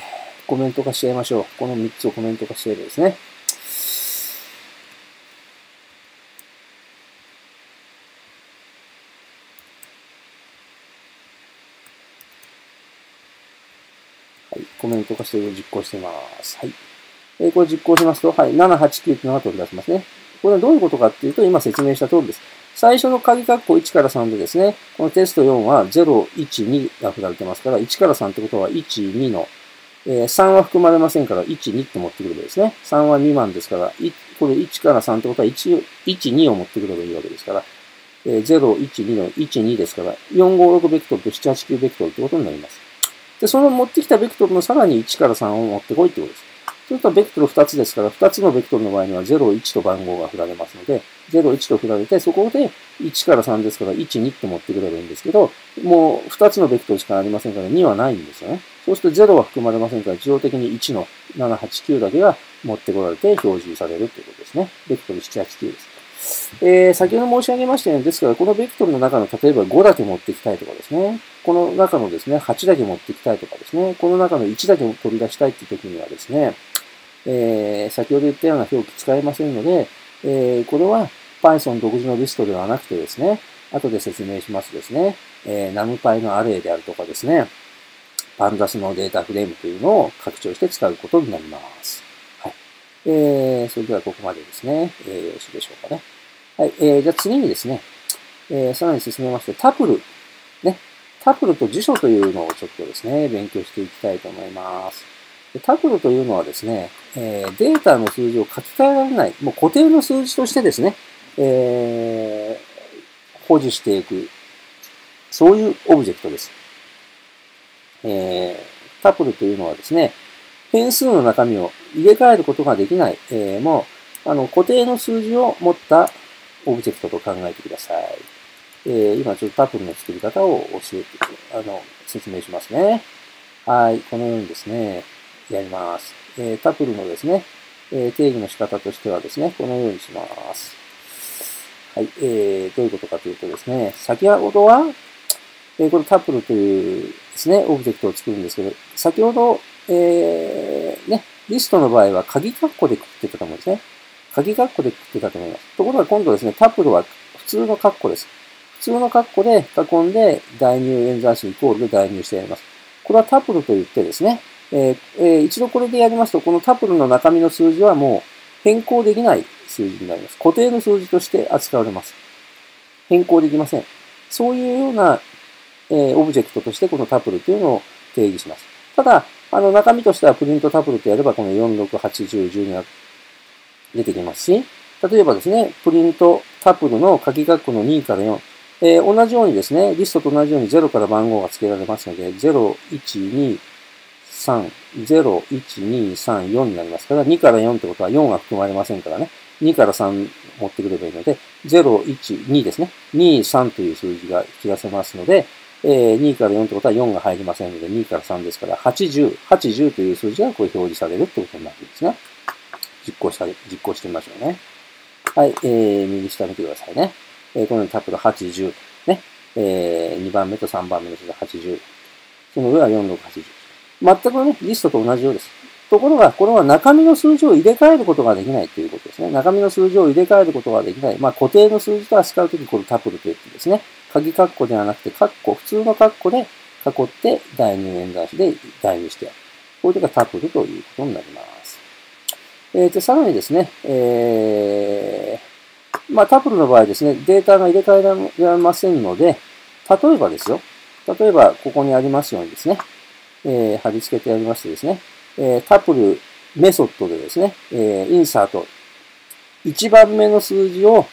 ー、コメント化しちゃいましょう。この3つをコメント化してですね。はいコメント化して実行してます。はい。えー、これ実行しますと、はい、789っていうのが取り出せますね。これはどういうことかっていうと、今説明した通りです。最初の鍵括弧1から3でですね、このテスト4は0、1、2が振られてますから、1から3ってことは1、2の、えー、3は含まれませんから、1、2って持ってくればですね。3は未満ですから、これ1から3ってことは1、1、2を持ってくればいいわけですから、えー、0、1、2の1、2ですから、4、5、6ベクトルと7、8、9ベクトルってことになります。で、その持ってきたベクトルのさらに1から3を持ってこいってことです。そうするとベクトル2つですから、2つのベクトルの場合には0、1と番号が振られますので、0、1と振られて、そこで1から3ですから、1、2って持ってくれるんですけど、もう2つのベクトルしかありませんから、2はないんですよね。そうすると0は含まれませんから、自動的に1の7、8、9だけが持ってこられて表示されるということですね。ベクトル7、8、9です。えー、先ほど申し上げましたように、ですから、このベクトルの中の、例えば5だけ持ってきたいとかですね、この中のですね、8だけ持ってきたいとかですね、この中の1だけ取り出したいっていう時にはですね、えー、先ほど言ったような表記使えませんので、えー、これは Python 独自のリストではなくてですね、後で説明しますですね、えー、NumPy のアレイであるとかですね、Pandas のデータフレームというのを拡張して使うことになります。はい。えー、それではここまでですね、えー、よろしいでしょうかね。はい。えー、じゃあ次にですね、えー、さらに進めまして、タプル。ね。タプルと辞書というのをちょっとですね、勉強していきたいと思います。タプルというのはですね、えー、データの数字を書き換えられない、もう固定の数字としてですね、えー、保持していく、そういうオブジェクトです。えー、タプルというのはですね、変数の中身を入れ替えることができない、えー、もう、あの、固定の数字を持ったオブジェクトと考えてください。えー、今ちょっとタプルの作り方を教えて、あの、説明しますね。はい、このようにですね、やります。えー、タプルのですね、えー、定義の仕方としてはですね、このようにします。はい、えー、どういうことかというとですね、先ほどは、えー、これタプルというですね、オブジェクトを作るんですけど、先ほど、えー、ね、リストの場合は鍵括弧でくくってたと思うんですね。鍵括弧でくくってたと思います。ところが今度ですね、タプルは普通の括弧です。普通の括弧で囲んで代入演算子イコールで代入してやります。これはタプルと言ってですね、えーえー、一度これでやりますと、このタプルの中身の数字はもう変更できない数字になります。固定の数字として扱われます。変更できません。そういうような、えー、オブジェクトとしてこのタプルというのを定義します。ただ、あの中身としてはプリントタプルとやればこの4、6、8、10、12が出てきますし、例えばですね、プリントタプルの鍵括弧の2から4、えー、同じようにですね、リストと同じように0から番号が付けられますので、0、1、2、3、0、1、2、3、4になりますから、2から4ってことは4が含まれませんからね。2から3持ってくればいいので、0、1、2ですね。2、3という数字が引き出せますので、えー、2から4ってことは4が入りませんので、2から3ですから、80、80という数字がこう表示されるってことになるんですね。実行した、実行してみましょうね。はい、えー、右下見てくださいね。えー、このようにタップが80、ね。えー、2番目と3番目の数字80。その上は4、6、80。全くね、リストと同じようです。ところが、これは中身の数字を入れ替えることができないということですね。中身の数字を入れ替えることができない。まあ、固定の数字と扱うとき、これタプルと言ってですね、鍵括弧ではなくて、括弧、普通の括弧で囲って第二演算子で代入してやる。これがタプルということになります。えー、で、さらにですね、えー、まあ、タプルの場合ですね、データが入れ替えられませんので、例えばですよ、例えばここにありますようにですね、えー、貼り付けてやりましてですね、えー、タプルメソッドでですね、えー、インサート。1番目の数字を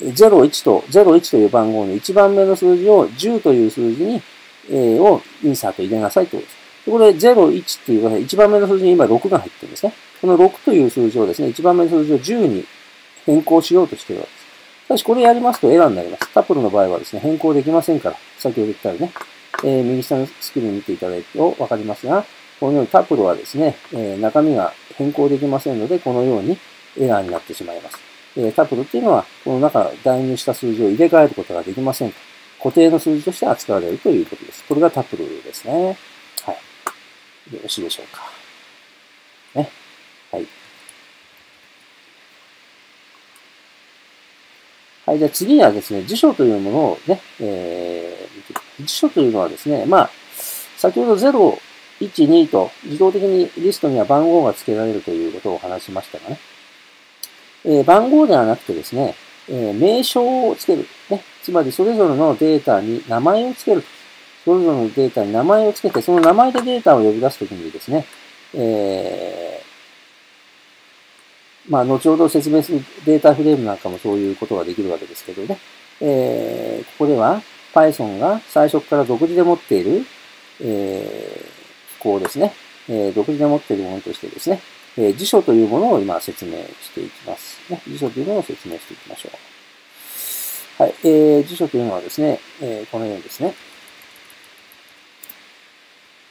01と、01という番号の1番目の数字を10という数字に、えー、をインサート入れなさいということです。これ01っていう1番目の数字に今6が入ってるんですね。この6という数字をですね、1番目の数字を10に変更しようとしているわけです。しかしこれやりますとエラーになります。タプルの場合はですね、変更できませんから、先ほど言ったようにね、えー、右下のスクリーン見ていただくとわかりますが、このようにタプルはですね、えー、中身が変更できませんので、このようにエラーになってしまいます。えー、タプルっていうのは、この中、代入した数字を入れ替えることができません。固定の数字として扱われるということです。これがタプルですね。はい。よろしいでしょうか。ね。はい。はい。じゃあ次はですね、辞書というものをね、えー、辞書というのはですね、まあ、先ほど0、1、2と自動的にリストには番号が付けられるということを話しましたがね。えー、番号ではなくてですね、えー、名称を付ける。ね。つまりそれぞれのデータに名前を付ける。それぞれのデータに名前を付けて、その名前でデータを呼び出すときにですね、えー、まあ、後ほど説明するデータフレームなんかもそういうことができるわけですけどね。えー、ここでは Python が最初から独自で持っている、えー、機構ですね。えー、独自で持っているものとしてですね、えー、辞書というものを今説明していきます。ね、辞書というものを説明していきましょう。はい、えー、辞書というのはですね、えー、このようにですね、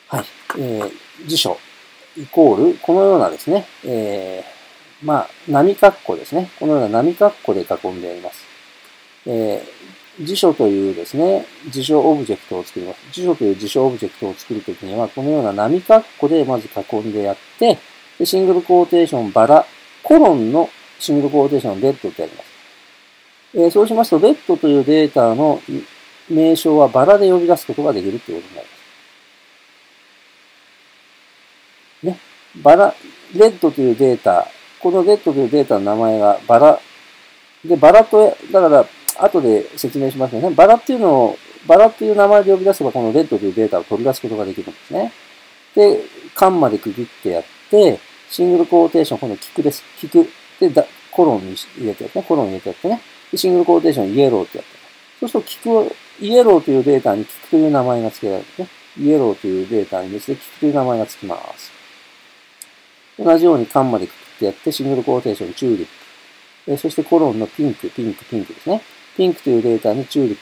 はい、えー、辞書イコール、このようなですね、えー、まあ、波括弧ですね。このような波括弧で囲んであります。えー、辞書というですね、辞書オブジェクトを作ります。辞書という辞書オブジェクトを作るときには、このような波括弧でまず囲んでやって、で、シングルコーテーションバラ、コロンのシングルコーテーションレッドってあります。えー、そうしますと、レッドというデータの名称はバラで呼び出すことができるということになります。ね。バラ、レッドというデータ、このレッドというデータの名前がバラ。で、バラと、だから、後で説明しますよね。バラっていうのを、バラっていう名前で呼び出せば、このレッドというデータを取り出すことができるんですね。で、カンマで区切ってやって、シングルコーテーション、このキクです。キク。で、だコロンに入れてやってね。コロン入れてやってね。で、シングルコーテーション、イエローってやって、そうすると、キクを、イエローというデータにキクという名前が付けられるね。イエローというデータにですね、キクという名前が付きます。同じようにカンマでくくってやって、シングルコーテーション、チューリップ。そしてコロンのピンク、ピンク、ピンクですね。ピンクというデータにチューリップ、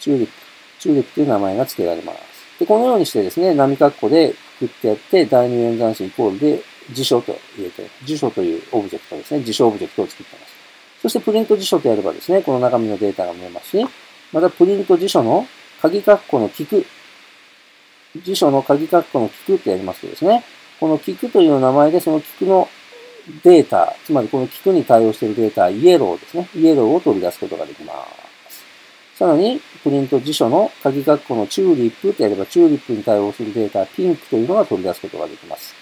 チューリップ、チューリップという名前が付けられます。で、このようにしてですね、波括弧でくくってやって、代入演算子イコールで辞書と入れて、辞書というオブジェクトですね。辞書オブジェクトを作っています。そしてプリント辞書とやればですね、この中身のデータが見えますし、またプリント辞書の鍵括弧のキク、辞書の鍵括弧のキクってやりますとですね、このキクという名前でそのキクのデータ、つまりこのキクに対応しているデータ、イエローですね。イエローを取り出すことができます。さらに、プリント辞書の鍵括弧のチューリップとやれば、チューリップに対応するデータ、ピンクというのが取り出すことができます。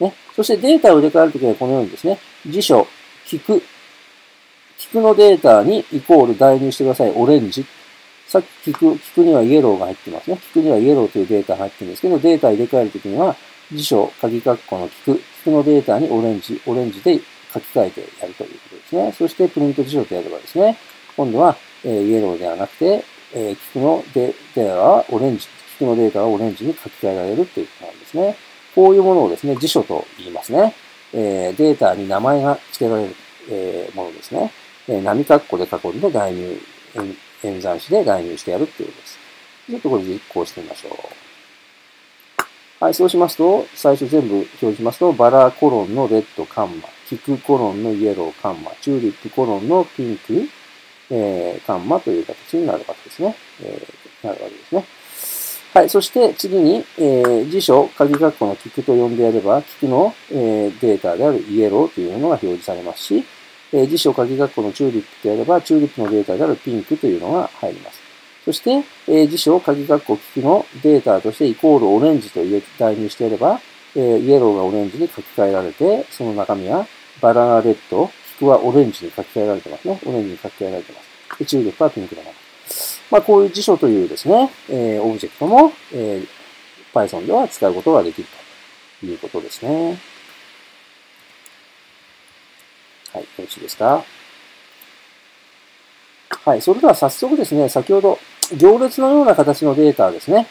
ね。そしてデータを入れ替えるときはこのようにですね、辞書、聞く、聞くのデータにイコール代入してください。オレンジ。さっき聞く、聞くにはイエローが入ってますね。聞くにはイエローというデータが入ってるんですけど、データ入れ替えるときには、辞書、鍵括弧の聞く、聞くのデータにオレンジ、オレンジで書き換えてやるということですね。そしてプリント辞書とやればですね、今度は、えー、イエローではなくて、えー、聞くのデータはオレンジ、聞くのデータはオレンジに書き換えられるということなんですね。こういうものをですね、辞書と言いますね。えー、データに名前が付けられる、えー、ものですね。えー、波括弧で囲んで代入、演算子で代入してやるっていうことです。ちょっとこれ実行してみましょう。はい、そうしますと、最初全部表示しますと、バラコロンのレッドカンマ、キクコロンのイエローカンマ、チューリップコロンのピンク、えー、カンマという形になるわけですね。えー、なるわけですね。はい、そして次に、えー、辞書、鍵括弧のキクと呼んでやれば、キクの、えー、データであるイエローというものが表示されますし、えー、辞書、鍵括弧のチューリップとやれば、チューリップのデータであるピンクというのが入ります。そして、えー、辞書、鍵括弧キクのデータとしてイコールオレンジと入れ代入していれば、えー、イエローがオレンジに書き換えられて、その中身はバラはレッド、キクはオレンジに書き換えられてますね。オレンジに書き換えられてます。で、チューリップはピンクだな。まあ、こういう辞書というですね、えー、オブジェクトも、えー、Python では使うことができるということですね。はい、よろしいですか？はい、それでは早速ですね、先ほど行列のような形のデータですね。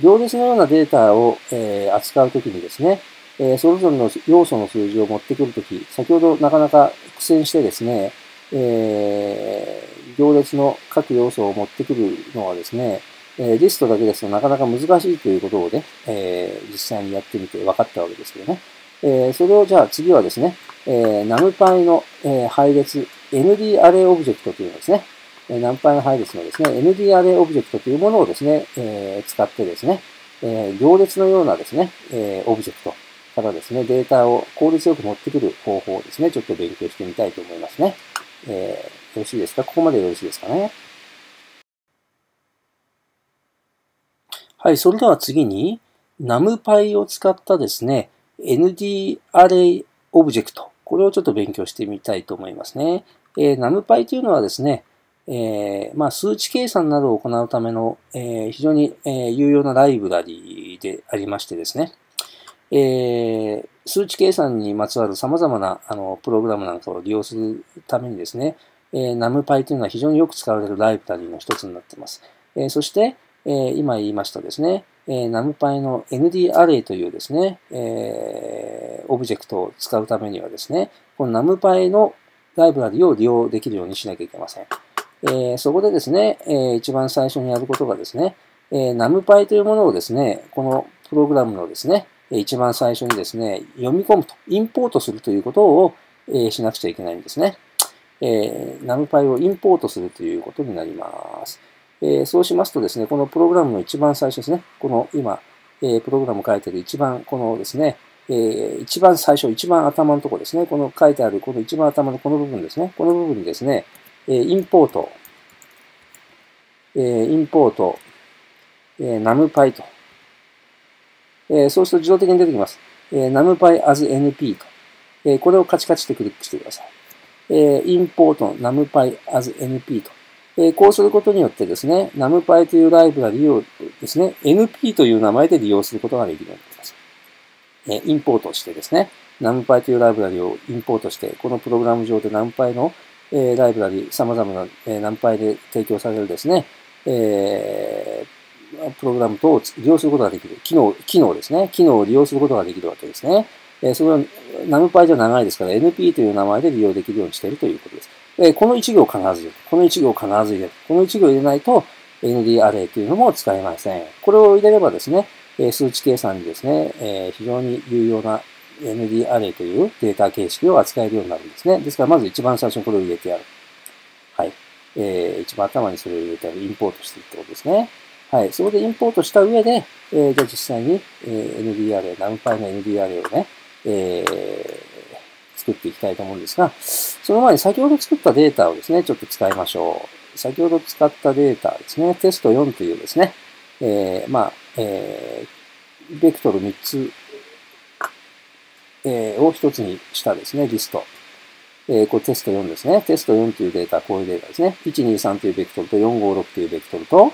行列のようなデータを、えー、扱うときにですね、えー、それぞれの要素の数字を持ってくるとき、先ほどなかなか苦戦してですね、えー、行列の各要素を持ってくるのはですね、えリストだけですとなかなか難しいということをね、え実際にやってみて分かったわけですけどね。えそれをじゃあ次はですね、え NumPy の、え配列 ND アレイオブジェクトというのですね、 NumPy の配列のですね、ND アレイオブジェクトというものをですね、えー、使ってですね、えー、行列のようなですね、えー、オブジェクトからですね、データを効率よく持ってくる方法をですね、ちょっと勉強してみたいと思いますね。えー、よろしいですか？ここまでよろしいですかね？はい、それでは次に、NumPy を使ったですね、ND アレイオブジェクト。これをちょっと勉強してみたいと思いますね。えー、NumPy というのはですね、えー、まあ、数値計算などを行うための、えー、非常に、えー、有用なライブラリでありましてですね、えー、数値計算にまつわる様々なあのプログラムなんかを利用するためにですね、えー、NumPy というのは非常によく使われるライブラリの一つになっています。えー、そして、えー、今言いましたですね、えー、NumPy の ND アレイというですね、えー、オブジェクトを使うためにはですね、この NumPy のライブラリを利用できるようにしなきゃいけません。えー、そこでですね、えー、一番最初にやることがですね、えー、NumPy というものをですね、このプログラムのですね、一番最初にですね、読み込むと、インポートするということを、えー、しなくちゃいけないんですね。えー、NumPy をインポートするということになります。えー、そうしますとですね、このプログラムの一番最初ですね、この今、えー、プログラム書いてる一番、このですね、えー、一番最初、一番頭のところですね、この書いてあるこの一番頭のこの部分ですね、この部分にですね、えインポート、えインポート、え numpy と。えそうすると自動的に出てきます。え numpy as np と。えこれをカチカチとクリックしてください。えインポート numpy as np と。えこうすることによってですね、numpy というライブラリをですね、np という名前で利用することができるようになります。えインポートしてですね、numpy というライブラリをインポートして、このプログラム上で numpy のえー、ライブラリ、様々な、えー、ナンパイで提供されるですね、えー、プログラム等を利用することができる。機能、機能ですね。機能を利用することができるわけですね。えー、それは、ナムパイじゃ長いですから、NP という名前で利用できるようにしているということです。えー、この1行必ず入れる。この1行必ず入れる。この1行入れないと、ND アレイというのも使えません。これを入れればですね、え数値計算にですね、え非常に有用な ND アレイというデータ形式を扱えるようになるんですね。ですから、まず一番最初にこれを入れてやる。はい。えー、一番頭にそれを入れてやる。インポートしていくってことですね。はい。そこでインポートした上で、えー、じゃあ実際に、えー、ND アレイ、NumPy の ND アレイをね、えー、作っていきたいと思うんですが、その前に先ほど作ったデータをですね、ちょっと使いましょう。先ほど使ったデータですね、テスト4というですね、えー、まあ、えー、ベクトル3つ、えー、を1つにしたですね、リスト。えー、これテスト4ですね。テスト4というデータ、こういうデータですね。123というベクトルと456というベクトルと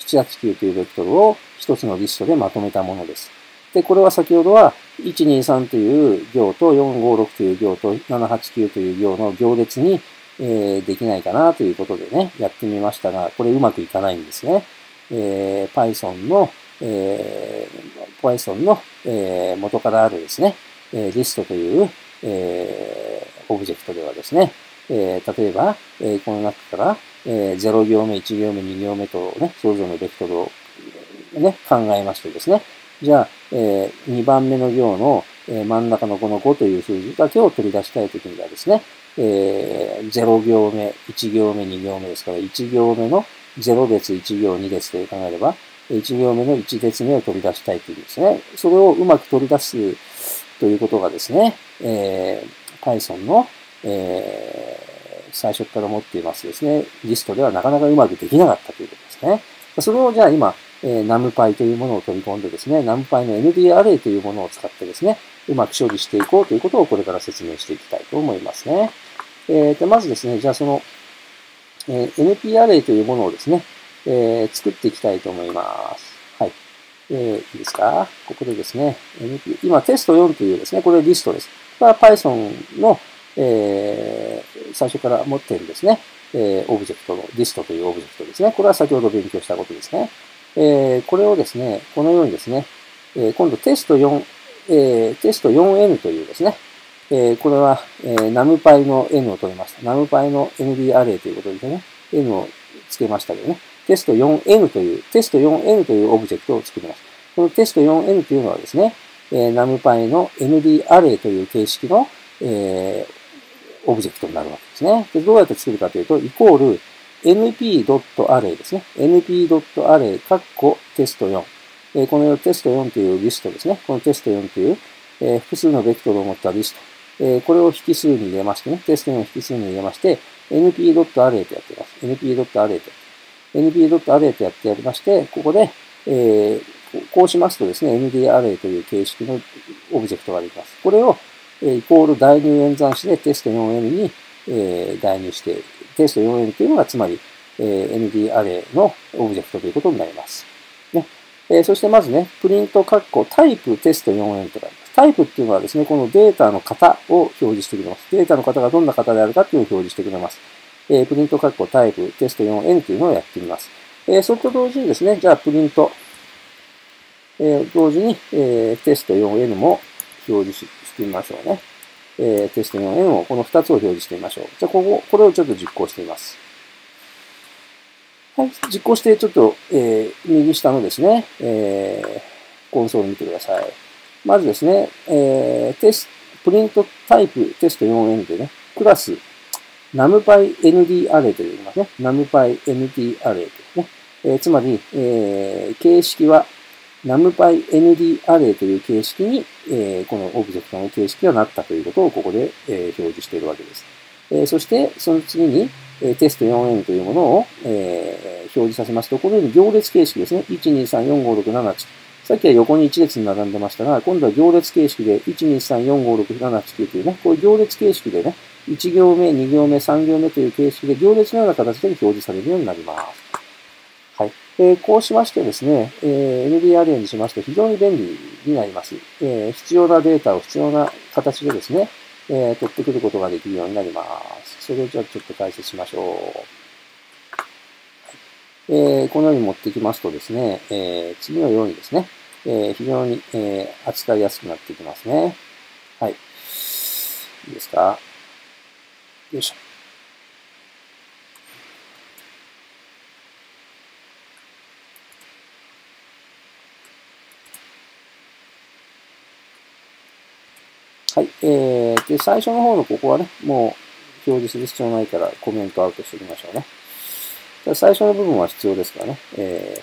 789というベクトルを1つのリストでまとめたものです。で、これは先ほどは123という行と456という行と789という行の行列に、えー、できないかなということでね、やってみましたが、これうまくいかないんですね。えー、Python の、えー、Python の、えー、元からあるですね、えー、リストという、えー、オブジェクトではですね、えー、例えば、えー、この中から、えー、0行目、1行目、2行目とね、それぞれのベクトルをね、考えましてですね、じゃあ、えー、2番目の行の、えー、真ん中のこの5という数字だけを取り出したいときにはですね、えー、0行目、1行目、2行目ですから、1行目の0列、1行、2列と考えれば、1行目の1列目を取り出したいというですね。それをうまく取り出すということがですね、えー、Python の、えー、最初から持っていますですね、リストではなかなかうまくできなかったということですね。それをじゃあ今、えー、NumPy というものを取り込んでですね、NumPy の ND アレイというものを使ってですね、うまく処理していこうということをこれから説明していきたいと思いますね。えー、でまずですね、じゃあその、えー、NP アレイというものをですね、えー、作っていきたいと思います。えー、いいですか？ここでですね、NP、今テスト4というですね、これリストです。これは Python の、えー、最初から持っているですね、えー、オブジェクトのリストというオブジェクトですね。これは先ほど勉強したことですね。えー、これをですね、このようにですね、えー、今度テスト4、えー、テスト 4n というですね、えー、これは、えー、NumPy の n を取りました。NumPy の ND アレイということでね、n をつけましたけどね、テスト 4n という、テスト 4n というオブジェクトを作ります。このテスト 4n というのはですね、えー、NumPy の ND アレイという形式の、えー、オブジェクトになるわけですね。でどうやって作るかというと、イコール np.array ですね。np.array カッコテスト4。えー、このテスト4というリストですね。このテスト4という、えー、複数のベクトルを持ったリスト。えこれを引数に入れましてね、テストの引数に入れまして、np.array とやっています。np.array と。np.array とやってやりまして、ここで、えー、こうしますとですね、ndArray という形式のオブジェクトができます。これを、えイコール代入演算子でテスト 4n に、えー、代入して、テスト 4n というのがつまり、えー、ndArray のオブジェクトということになります。ねえー、そしてまずね、プリント括弧タイプテスト 4n とかタイプっていうのはですね、このデータの型を表示してくれます。データの型がどんな型であるかっていうのを表示してくれます。えー、プリント括弧タイプテスト 4n というのをやってみます。えー、それと同時にですね、じゃあプリント、えー、同時に、えー、テスト 4n も表示してみましょうね。えー、テスト 4n をこの2つを表示してみましょう。じゃあここ、これをちょっと実行してみます。はい、実行してちょっと、えー、右下のですね、えー、コンソール見てください。まずですね、えー、テスト、プリントタイプテスト 4n でね、クラス、numpy-nd アレイと言いますね。numpy-nd アレイとね。えー、つまり、えー、形式は numpy-nd アレイという形式に、えー、このオブジェクトの形式がなったということをここで、えー、表示しているわけです。えー、そして、その次に、えー、テスト 4n というものを、えー、表示させますと、このように行列形式ですね。1、2、3、4、5、6、7、8。さっきは横に1列に並んでましたが、今度は行列形式で、1、2、3、4、5、6、7、8、9というね、こういう行列形式でね、1行目、2行目、3行目という形式で行列のような形で表示されるようになります。はい。えー、こうしましてですね、えー、ND アレイにしますと非常に便利になります。えー、必要なデータを必要な形でですね、えー、取ってくることができるようになります。それをじゃあちょっと解説しましょう。えー、このように持ってきますとですね、えー、次のようにですね、えー、非常に、えー、扱いやすくなってきますね。はい。いいですか？よいしょ。はい。えー、で、最初の方のここはね、もう表示する必要ないからコメントアウトしておきましょうね。最初の部分は必要ですからね。え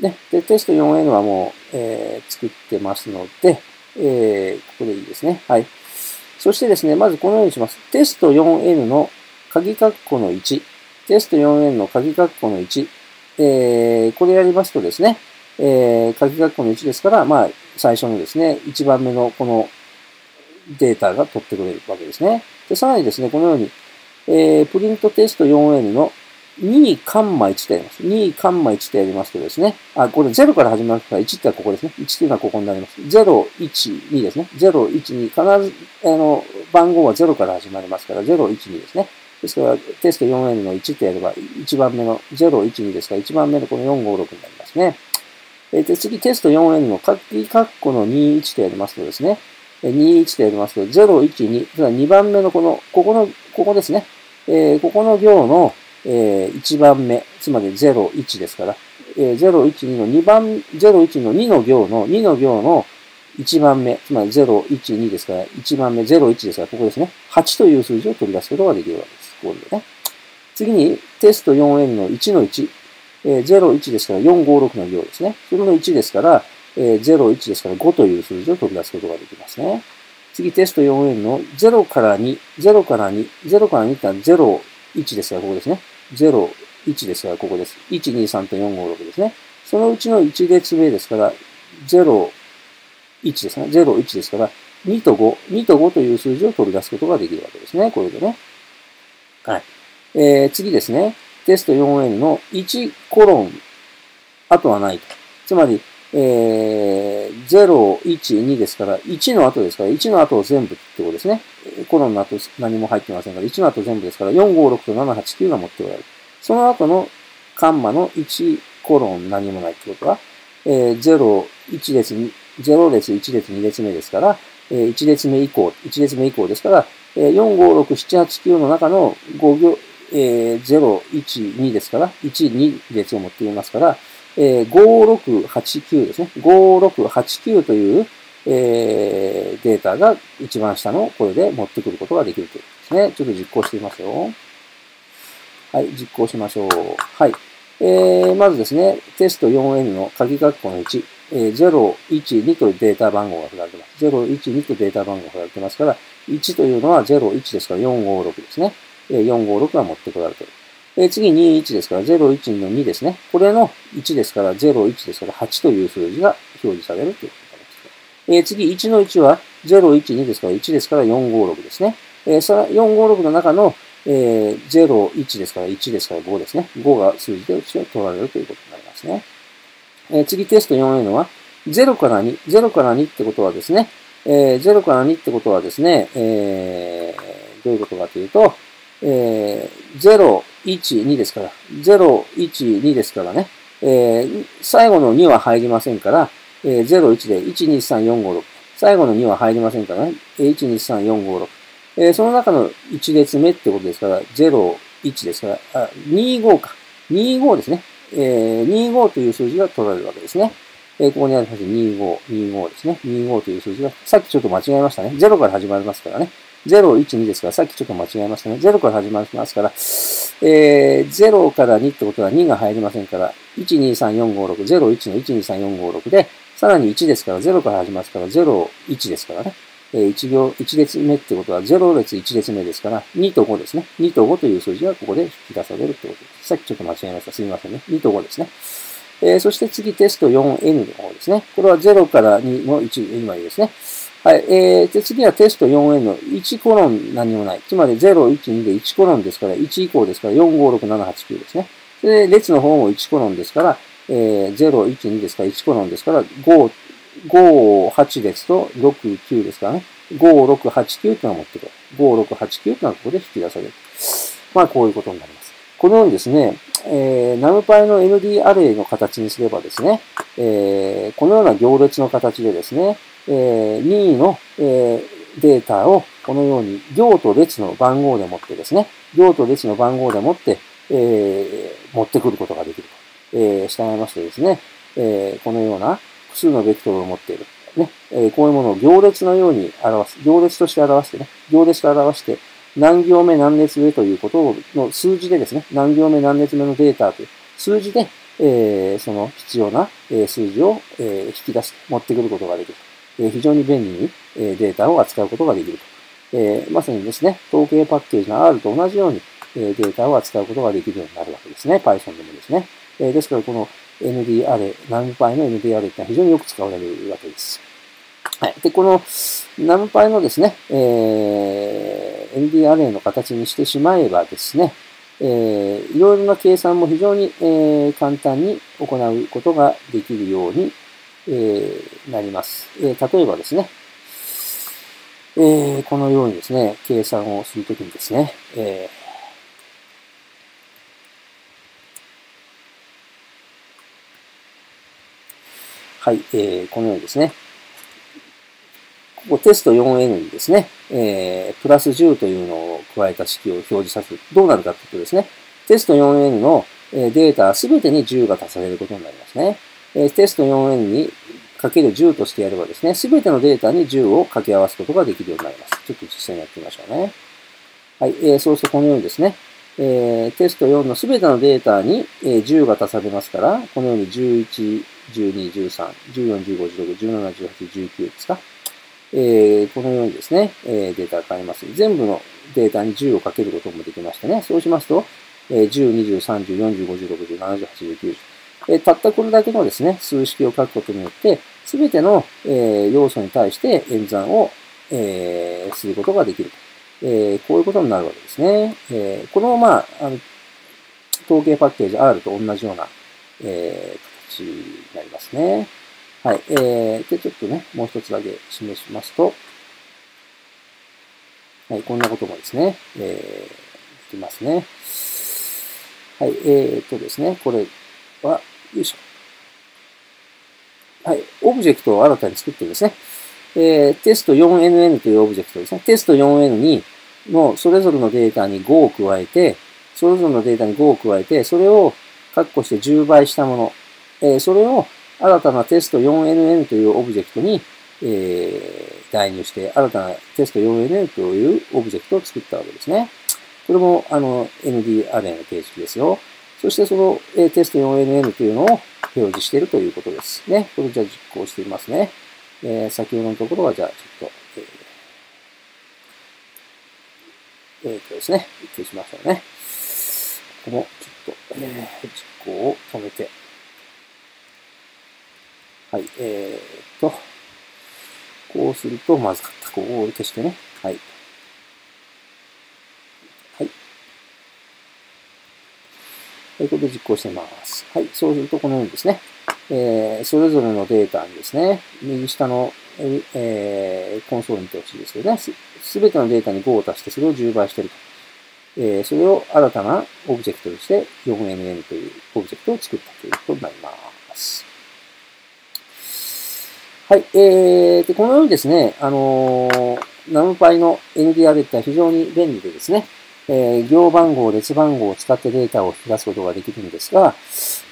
ー、ね。で、テスト 4N はもう、えー、作ってますので、えー、ここでいいですね。はい。そしてですね、まずこのようにします。テスト 4N の鍵括弧の1。テスト 4N の鍵括弧の1。えー、これやりますとですね、えー、鍵括弧の1ですから、まあ、最初のですね、1番目のこのデータが取ってくれるわけですね。で、さらにですね、このように、えー、プリントテスト 4N の2カンマ1ってやります。2カンマ1ってやりますとですね、あ、これ0から始まるから1ってはここですね。1っていうのはここになります。0、1、2ですね。0、1、2。必ず、あの、番号は0から始まりますから、0、1、2ですね。ですから、テスト 4N の1ってやれば、1番目の0、1、2ですから、1番目のこの4、5、6になりますね。え、で次、テスト 4N の鍵括弧の21とやりますとですね、21とやりますと、0、1、2、2番目のこの、ここの、ここですね。えー、ここの行の、えー、1番目、つまり0、1ですから、えー、0、1、2の2番、0、1の2の行の、2の行の1番目、つまり0、1、2ですから、1番目、0、1ですから、ここですね。8という数字を取り出すことができるわけです。ここでね。次に、テスト 4N の1の1、えー、0、1ですから、4、5、6の行ですね。それの1ですから、えー、0、1ですから5という数字を取り出すことができますね。次、テスト 4N の0から2、0から2、0から2ってのは0、1ですから、ここですね。0、1ですから、ここです。1、2、3と4、5、6ですね。そのうちの1列目ですから、0、1ですね。0、1ですから、2と5、2と5という数字を取り出すことができるわけですね。これでね。はい。えー、次ですね。テスト 4N の1コロン、あとはないと。つまり、えー、0、1、2ですから、1の後ですから、1の後を全部ってことですね。コロンの後何も入ってませんから、1の後全部ですから、4、5、6と7、8、9が持っておられる。その後のカンマの1コロン何もないってことは、えー、0、1列、0列、1列、2列目ですから、えー、1列目以降、1列目以降ですから、えー、4、5、6、7、8、9の中の5行、えー、0、1、2ですから、1、2列を持っていますから、えー、5689ですね。5689という、えー、データが一番下のこれで持ってくることができるということですね。ちょっと実行してみますよ。はい、実行しましょう。はい。えー、まずですね、テスト 4N の鍵括弧の1、えー、012というデータ番号が振られてます。012というデータ番号が振られてますから、1というのは01ですから456ですね。456が持ってこられてる。え次21ですから、01の2ですね。これの1ですから、01ですから、8という数字が表示されるということです。え次1の1は、012ですから、1ですから、456ですね。えさら、456の中の、えー、01ですから、1ですから、5ですね。5が数字で取られるということになりますね。え次テスト 4A のは、0から2、0から2ってことはですね、えー、0から2ってことはですね、えー、どういうことかというと、えー、0、1、2ですから、0、1、2ですからね、えー、最後の2は入りませんから、えー、0、1で、1、2、3、4、5、6。最後の2は入りませんからね、1、2、3、4、5、6。えー、その中の1列目ってことですから、0、1ですから、あ、25か。25ですね。えー、25という数字が取られるわけですね。えー、ここにあるはず25、25ですね。25という数字が、さっきちょっと間違えましたね。0から始まりますからね。0、1、2ですから、さっきちょっと間違えましたね。0から始まりますから、えー、0から2ってことは2が入りませんから、1、2、3、4、5、6、0、1の1、2、3、4、5、6で、さらに1ですから、0から始まりますから、0、1ですからね。えー、1行、1列目ってことは、0列1列目ですから、2と5ですね。2と5という数字がここで引き出されるってことです。さっきちょっと間違えました。すみませんね。2と5ですね。えー、そして次テスト 4N の方ですね。これは0から2の1、今いいですね。はい。えー、で、次はテスト 4N の1コロン何もない。つまり0、1、2で1コロンですから、1以降ですから、4、5、6、7、8、9ですね。で、列の方も1コロンですから、えー、0、1、2ですから、1コロンですから、5、5、8列と6、9ですからね。5、6、8、9というのを持ってくる。5、6、8、9というのはここで引き出される。まあ、こういうことになります。このようにですね、えー、ナムパイの ND アレイの形にすればですね、えー、このような行列の形でですね、えー、任意の、えー、データをこのように行と列の番号でもってですね、行と列の番号でもって、えー、持ってくることができると。えー、従いましてですね、えー、このような複数のベクトルを持っている。ね、えこういうものを行列のように表す。行列として表してね、行列と表して、何行目何列目ということを、の数字でですね、何行目何列目のデータという数字で、えー、その必要な、数字を、え引き出して、持ってくることができる。え非常に便利に、えデータを扱うことができると。えまさにですね、統計パッケージの R と同じように、えデータを扱うことができるようになるわけですね。Python でもですね。えですから、この ND アレ、NumPy の ND アレってのは非常によく使われるわけです。はい。で、この NumPy のですね、えー、ND アレの形にしてしまえばですね、えー、いろいろな計算も非常に、えー、簡単に行うことができるように、えー、なります。えー、例えばですね、えー、このようにですね、計算をするときにですね、えーはい、えー、このようにですね、ここテスト 4n にですね、えー、プラス10というのを加えた式を表示させる。どうなるかというとですね、テスト 4n のデータすべてに10が足されることになりますね。えテスト 4n にかける10としてやればですね、すべてのデータに10を掛け合わすことができるようになります。ちょっと実際にやってみましょうね。はい、えー、そうするとこのようにですね、えー、テスト4のすべてのデータに、えー、10が足されますから、このように11、12、13、14、15、16、17、18、19ですか。えー、このようにですね、えー、データが変わります。全部のデータに10をかけることもできましてね。そうしますと、えー、10、20、30、40、50、60、70、80、90。え、たったこれだけのですね、数式を書くことによって、すべての、え、要素に対して演算を、え、することができる。え、こういうことになるわけですね。え、この、まあ、あの、統計パッケージ R と同じような、え、形になりますね。はい。えー、で、ちょっとね、もう一つだけ示しますと、はい、こんなこともですね、えー、できますね。はい、えーとですね、これは、よいしょ。はい、オブジェクトを新たに作ってですね、えー、テスト 4nn というオブジェクトですね。テスト 4n に、のそれぞれのデータに5を加えて、それぞれのデータに5を加えて、それを括弧して10倍したもの、えー、それを新たなテスト 4nn というオブジェクトに、えー、代入して、新たなテスト 4nn というオブジェクトを作ったわけですね。これも、あの、ND アレイの形式ですよ。そしてその、え、テスト 4nn というのを表示しているということですね。これじゃあ実行してみますね。えー、先ほどのところは、じゃあ、ちょっと、えー、えー、とですね、消しましょうね。ここも、ちょっと、えー、実行を止めて、はい、えー、と、こうすると、まずかった。ここを消してね。はい。ということで実行してます。はい。そうすると、このようにですね。えー、それぞれのデータにですね、右下の、えー、コンソールに見てほしいですけどね、すべてのデータに5を足してそれを10倍していると。えー、それを新たなオブジェクトとして 4nn というオブジェクトを作ったということになります。はい。えー、で、このようにですね、あのー、ナムパイの NDR っては非常に便利でですね、えー、行番号、列番号を使ってデータを引き出すことができるんですが、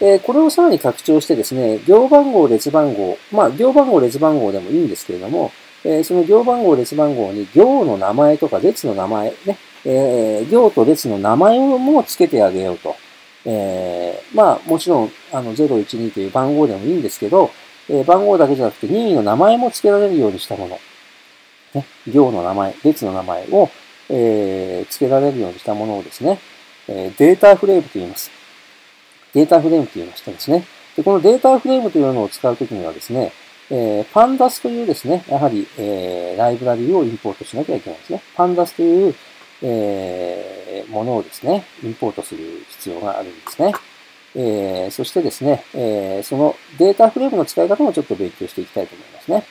えー、これをさらに拡張してですね、行番号、列番号、まあ、行番号、列番号でもいいんですけれども、えー、その行番号、列番号に行の名前とか列の名前ね、えー、行と列の名前をも付けてあげようと。えー、まあ、もちろん、あの、012という番号でもいいんですけど、えー、番号だけじゃなくて任意の名前も付けられるようにしたもの。ね、行の名前、列の名前を、えー、付けられるようにしたものをですね、え、データフレームと言います。データフレームと言いましてですね。で、このデータフレームというのを使うときにはですね、えー、パンダスというですね、やはり、えー、ライブラリをインポートしなきゃいけないんですね。パンダスという、えー、ものをですね、インポートする必要があるんですね。えー、そしてですね、えー、そのデータフレームの使い方もちょっと勉強していきたいと思いますね。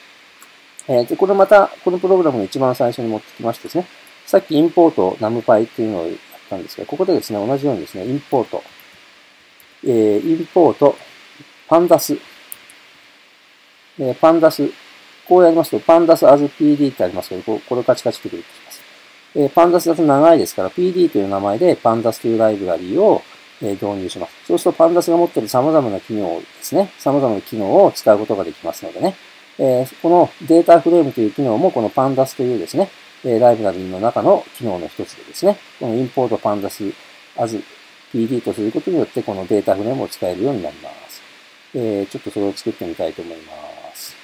えー、で、これまた、このプログラムの一番最初に持ってきましてですね、さっきインポート、ナムパイっていうのをやったんですが、ここでですね、同じようにですね、インポート、えー、インポート、パンダス、えー、パンダス、こうやりますと、パンダス as PD ってありますけど、これカチカチってくるとします。えー、パンダスだと長いですから、PD という名前でパンダスというライブラリーをえ導入します。そうするとパンダスが持っている様々な機能ですね、様々な機能を使うことができますのでね、えー、このデータフレームという機能もこの Pandas というですね、えライブラリーの中の機能の一つでですね、この import pandas PD とすることによってこのデータフレームを使えるようになります。えー、ちょっとそれを作ってみたいと思います。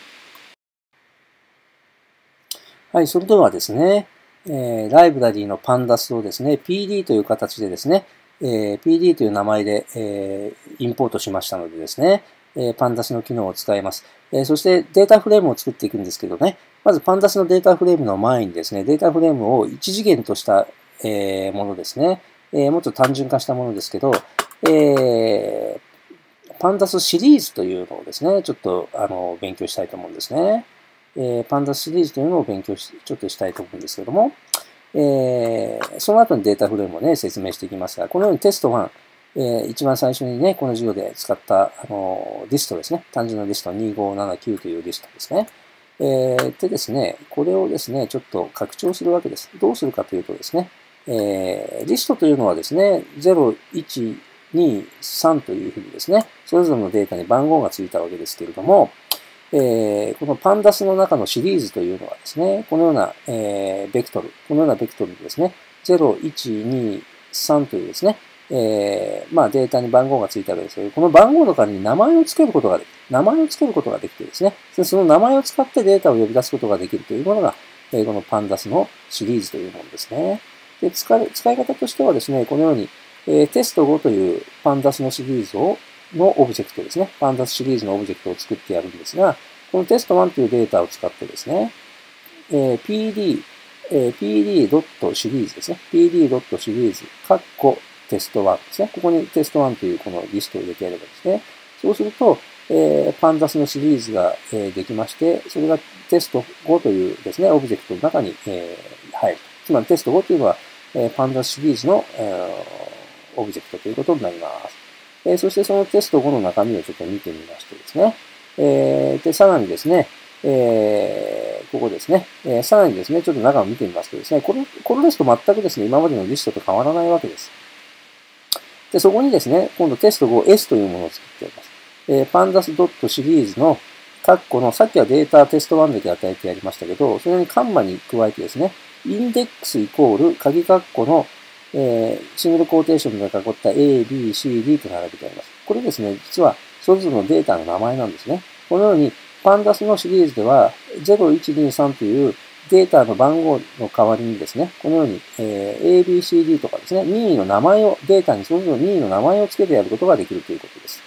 はい、それではですね、えー、ライブラリーの Pandas をですね、PD という形でですね、えー、PD という名前で、えー、インポートしましたのでですね、えー、Pandas の機能を使います。えー、そしてデータフレームを作っていくんですけどね、まず Pandas のデータフレームの前にですね、データフレームを1次元とした、えー、ものですね、えー、もっと単純化したものですけど、えー、Pandas シリーズというのをですね、ちょっとあの勉強したいと思うんですね。えー、Pandas シリーズというのを勉強し、ちょっとしたいと思うんですけども、えー、その後にデータフレームをね、説明していきますが、このようにテスト1、えー、一番最初にね、この授業で使った、あの、リストですね。単純なリスト2579というリストですね。えー、でですね、これをですね、ちょっと拡張するわけです。どうするかというとですね、えー、リストというのはですね、0、1、2、3というふうにですね、それぞれのデータに番号がついたわけですけれども、えー、このパンダスの中のシリーズというのはですね、このような、えー、ベクトル、このようなベクトルでですね、0、1、2、3というですね、えー、まあデータに番号がついたわけですけど、この番号の代わりに名前を付けることができる。名前を付けることができてですね、その名前を使ってデータを呼び出すことができるというものが、えー、この Pandas のシリーズというものですね。で使い使い方としてはですね、このように、えー、テスト5という Pandas のシリーズをのオブジェクトですね。 Pandas シリーズのオブジェクトを作ってやるんですが、このテスト1というデータを使ってですね、えー、pd、えー、pd.series ですね。pd.series、カッコテスト1ですね。ここにテスト1というこのリストを入れてやればですね。そうすると、えー、 Pandas のシリーズが、えー、できまして、それがテスト5というですね、オブジェクトの中に、えー、入る。つまりテスト5というのは、えー、 Pandas シリーズの、えー、オブジェクトということになります。えー、そしてそのテスト5の中身をちょっと見てみましてですね。えー、で、さらにですね、えー、ここですね、えー、さらにですね、ちょっと中を見てみますとですね、これ、これですと全くですね、今までのリストと変わらないわけです。で、そこにですね、今度テスト 5S というものを作っております。えー、pandas. シリーズのカッコの、さっきはデータテスト1だけ与えてやりましたけど、それにカンマに加えてですね、インデックスイコール、鍵カッコの、えー、シングルコーテーションで囲った A, B, C, D と並べてあります。これですね、実はそれぞれのデータの名前なんですね。このように、パンダスのシリーズでは、0123というデータの番号の代わりにですね、このように、えー、ABCD とかですね、任意の名前を、データにそれぞれ任意の名前を付けてやることができるということです。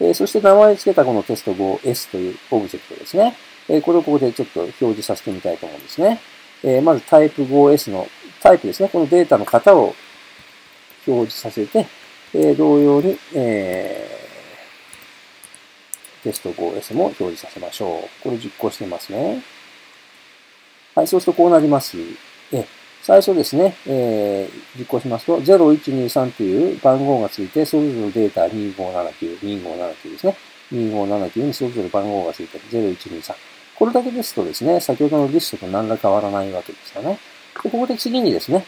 えー、そして名前を付けたこのテスト 5S というオブジェクトですね。えー、これをここでちょっと表示させてみたいと思うんですね。えー、まずタイプ 5S のタイプですね。このデータの型を表示させて、えー、同様に、えー、テスト 5S も表示させましょう。これ実行してみますね。はい、そうするとこうなります。え最初ですね、えー、実行しますと、0123という番号がついて、それぞれのデータ2579、2579ですね。2579にそれぞれ番号がついてる0123。これだけですとですね、先ほどのリストと何ら変わらないわけですよね。でここで次にですね、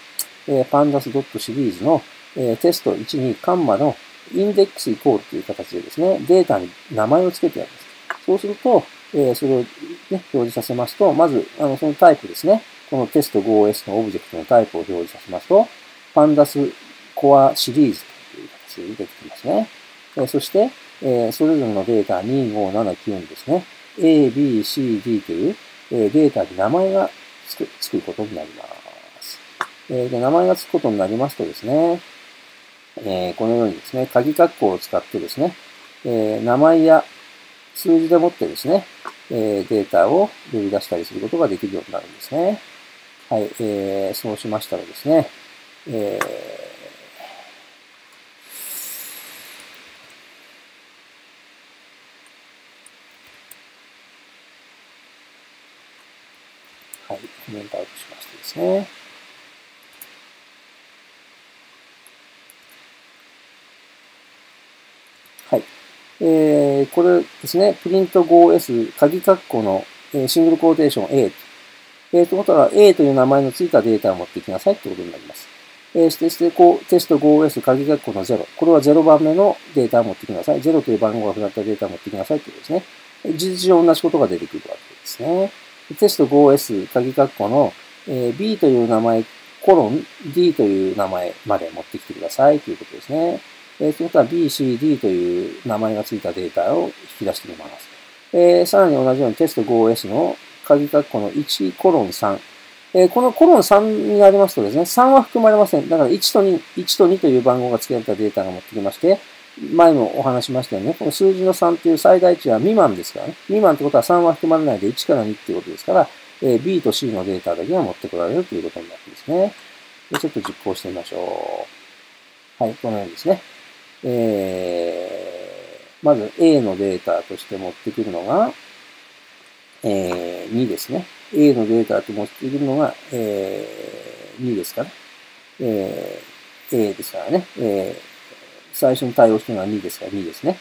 えー、pandas. シリーズの、えー、テスト1にカンマのインデックスイコールという形でですね、データに名前を付けてやります。そうすると、えー、それを、ね、表示させますと、まず、あの、そのタイプですね。このテスト 5S のオブジェクトのタイプを表示させますと、パンダスコアシリーズという形で出てきますね。えー、そして、えー、それぞれのデータ2579にですね、A, B, C, D という、えー、データに名前がつくつくことになります。えー、で名前がつくことになりますとですね、えー、このようにですね、鍵括弧を使ってですね、えー、名前や数字でもってですね、えー、データを呼び出したりすることができるようになるんですね。はい、えー、そうしましたらですね、えー、はい、コメントアウトしましてですね。はいえー、これですね、プリント 5S、鍵括弧の、えー、シングルコーテーション A と。えー、ということは A という名前のついたデータを持ってきなさいということになります。えー、そしてこう、テスト 5S、鍵括弧の0。これは0番目のデータを持ってきなさい。0という番号が振られたデータを持ってきなさいということですね。事実上同じことが出てくるわけでですね。テスト 5S 鍵括弧の、えー、B という名前、コロン D という名前まで持ってきてくださいということですね。えー、ということは B、C、D という名前がついたデータを引き出してみます。えー、さらに同じようにテスト 5S の鍵括弧の1コロン3。えー、このコロン3になりますとですね、3は含まれません。だから1と2、1と2という番号が付けられたデータが持ってきまして、前もお話しましたよね。この数字の3という最大値は未満ですからね。未満ってことは3は含まれないで1から2っていうことですから、えー、B と C のデータだけが持ってこられるということになるんですね。でちょっと実行してみましょう。はい、このようにですね。えー、まず A のデータとして持ってくるのが、えー、2ですね。A のデータと持ってくるのが、えー、2ですから、えー、A ですからね。えー、最初に対応してるのは2ですから2ですね。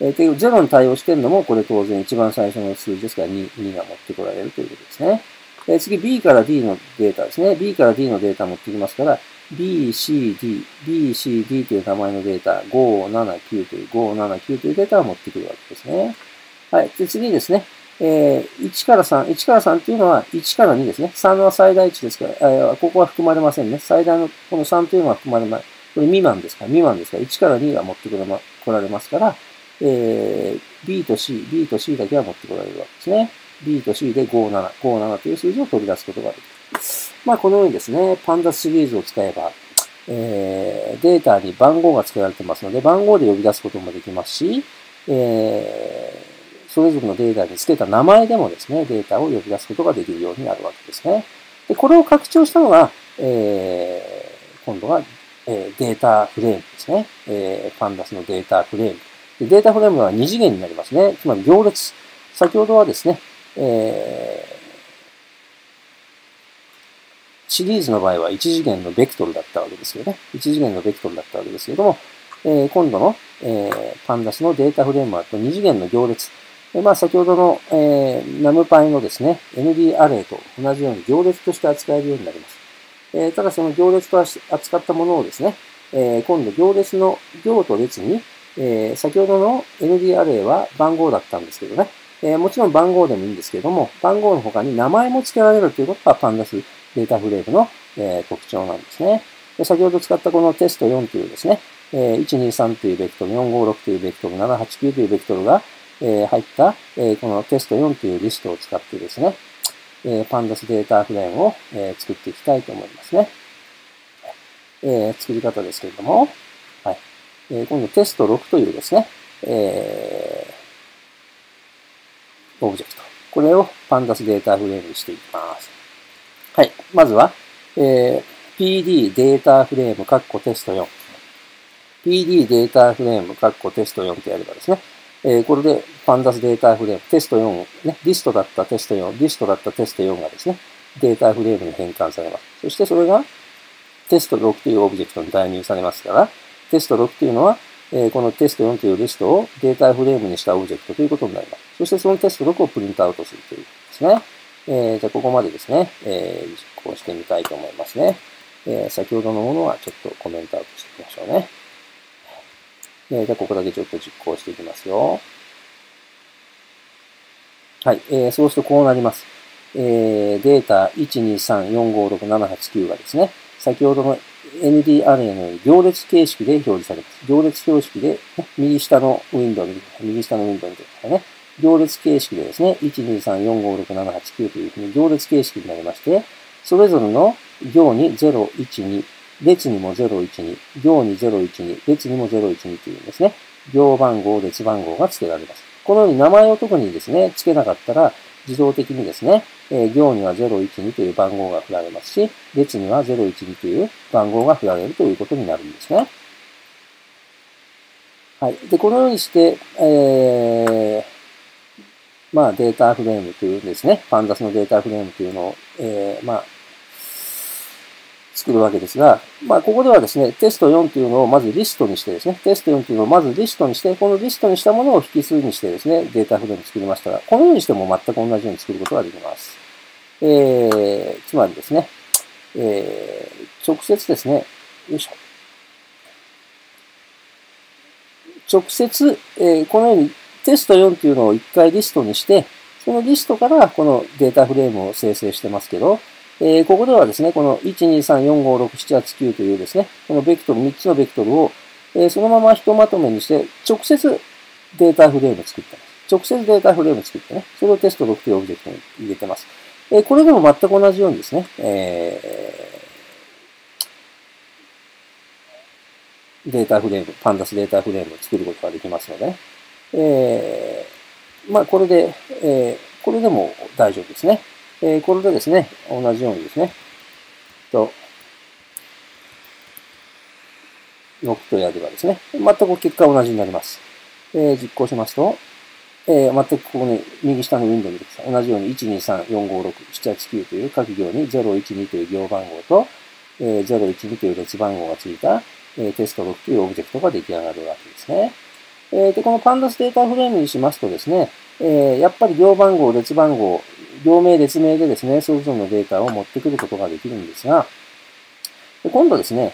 えー、0に対応してるのも、これ当然一番最初の数字ですから 2, 2が持ってこられるということですね。えー、次 B から D のデータですね。B から D のデータ持ってきますから、B, C, D, B, C, D という名前のデータ、5、7、9という、5、7、9というデータを持ってくるわけですね。はい。で、次ですね。えー、1から3、1から3っていうのは1から2ですね。3は最大値ですから、えー、ここは含まれませんね。最大のこの3というのは含まれま、これ未満ですから、未満ですから、1から2が持ってこれま、来られますから、えー、B と C、B と C だけは持ってこられるわけですね。B と C で57、57という数字を取り出すことができる。まあ、このようにですね、パンダシリーズを使えば、えー、データに番号が付けられてますので、番号で呼び出すこともできますし、えー、それぞれのデータに付けた名前でもですね、データを呼び出すことができるようになるわけですね。で、これを拡張したのが、えー、今度は、え、データフレームですね。えー、パンダスのデータフレーム。でデータフレームは2次元になりますね。つまり行列。先ほどはですね、えー、シリーズの場合は1次元のベクトルだったわけですよね。1次元のベクトルだったわけですけども、えー、今度の、えー、パンダスのデータフレームワークと2次元の行列。でまあ、先ほどの、えー、ナムパイのですね、ND アレイと同じように行列として扱えるようになります。えー、ただその行列と扱ったものをですね、えー、今度行列の行と列に、えー、先ほどの ND アレイは番号だったんですけどね、えー、もちろん番号でもいいんですけども、番号の他に名前も付けられるということがパンダスデータフレームの、えー、特徴なんですね。で先ほど使ったこのテスト4というですね、えー、123というベクトル、456というベクトル、789というベクトルが、えー、入った、えー、このテスト4というリストを使ってですね、えー、パンダスデータフレームを、えー、作っていきたいと思いますね。えー、作り方ですけれども、はい。えー、今度テスト6というですね、えー、オブジェクト。これを Pandas データフレームにしていきます。はい。まずは、えー、PD DataFrame、カッコテスト4。PD DataFrame、カッコテスト4とやればですね、えー、これで Pandas データフレーム、テスト4、ね、リストだったテスト4、リストだったテスト4がですね、データフレームに変換されます。そしてそれがテスト6というオブジェクトに代入されますから、テスト6というのは、えー、このテスト4というリストをデータフレームにしたオブジェクトということになります。そしてそのテスト6をプリントアウトするということですね。えー、じゃあ、ここまでですね、えー、実行してみたいと思いますね。えー、先ほどのものはちょっとコメントアウトしていきましょうね。えー、じゃあ、ここだけちょっと実行していきますよ。はい、えー、そうするとこうなります。えー、データ123456789がですね、先ほどの ND アレイのように行列形式で表示されます。行列標識で、ね、右下のウィンドウを見てください。右下のウィンドウを見てくださいね。行列形式でですね、123456789というふうに行列形式になりまして、それぞれの行に012、列にも012、行に012、列にも012というんですね。行番号、列番号が付けられます。このように名前を特にですね、付けなかったら、自動的にですね、え行には012という番号が振られますし、列には012という番号が振られるということになるんですね。はい。で、このようにして、えー、まあ、データフレームというんですね、パンダスのデータフレームというのを、えー、まあ、作るわけですが、まあ、ここではですね、テスト4というのをまずリストにしてですね、テスト4というのをまずリストにして、このリストにしたものを引数にしてですね、データフレーム作りましたが、このようにしても全く同じように作ることができます。えー、つまりですね、えー、直接ですね、よいしょ。直接、えー、このようにテスト4というのを一回リストにして、そのリストからこのデータフレームを生成してますけど、えー、ここではですね、この123456789というですね、このベクトル、3つのベクトルを、えー、そのままひとまとめにして、直接データフレーム作ってます。直接データフレーム作ってね、それをテスト6というオブジェクトに入れてます。えー、これでも全く同じようにですね、えー、データフレーム、 Pandas データフレームを作ることができますので、ね、えー、まあ、これで、えー、これでも大丈夫ですね。えー、これでですね、同じようにですね、と、6とやればですね、全く結果同じになります。えー、実行しますと、えー、全くここに右下のウィンドウに同じように123456789という各行に012という行番号と、えー、012という列番号がついた、えー、テスト6というオブジェクトが出来上がるわけですね。えー、で、このパンダスデータフレームにしますとですね、えー、やっぱり行番号、列番号、行名、列名でですね、それぞれのデータを持ってくることができるんですが、で今度ですね、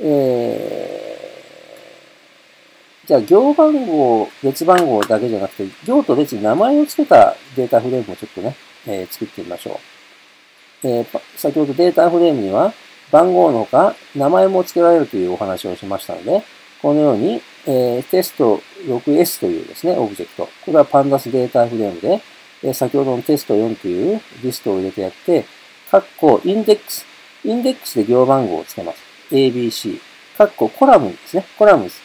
えー、じゃあ行番号、列番号だけじゃなくて、行と列に名前を付けたデータフレームをちょっとね、えー、作ってみましょう。えー、先ほどデータフレームには番号のほか名前も付けられるというお話をしましたので、このように、えー、テスト 6S というですね、オブジェクト。これはパンダスデータフレームで、えー、先ほどのテスト4というリストを入れてやって、カッコインデックス。インデックスで行番号をつけます。ABC。カッココラムですね。コラムス。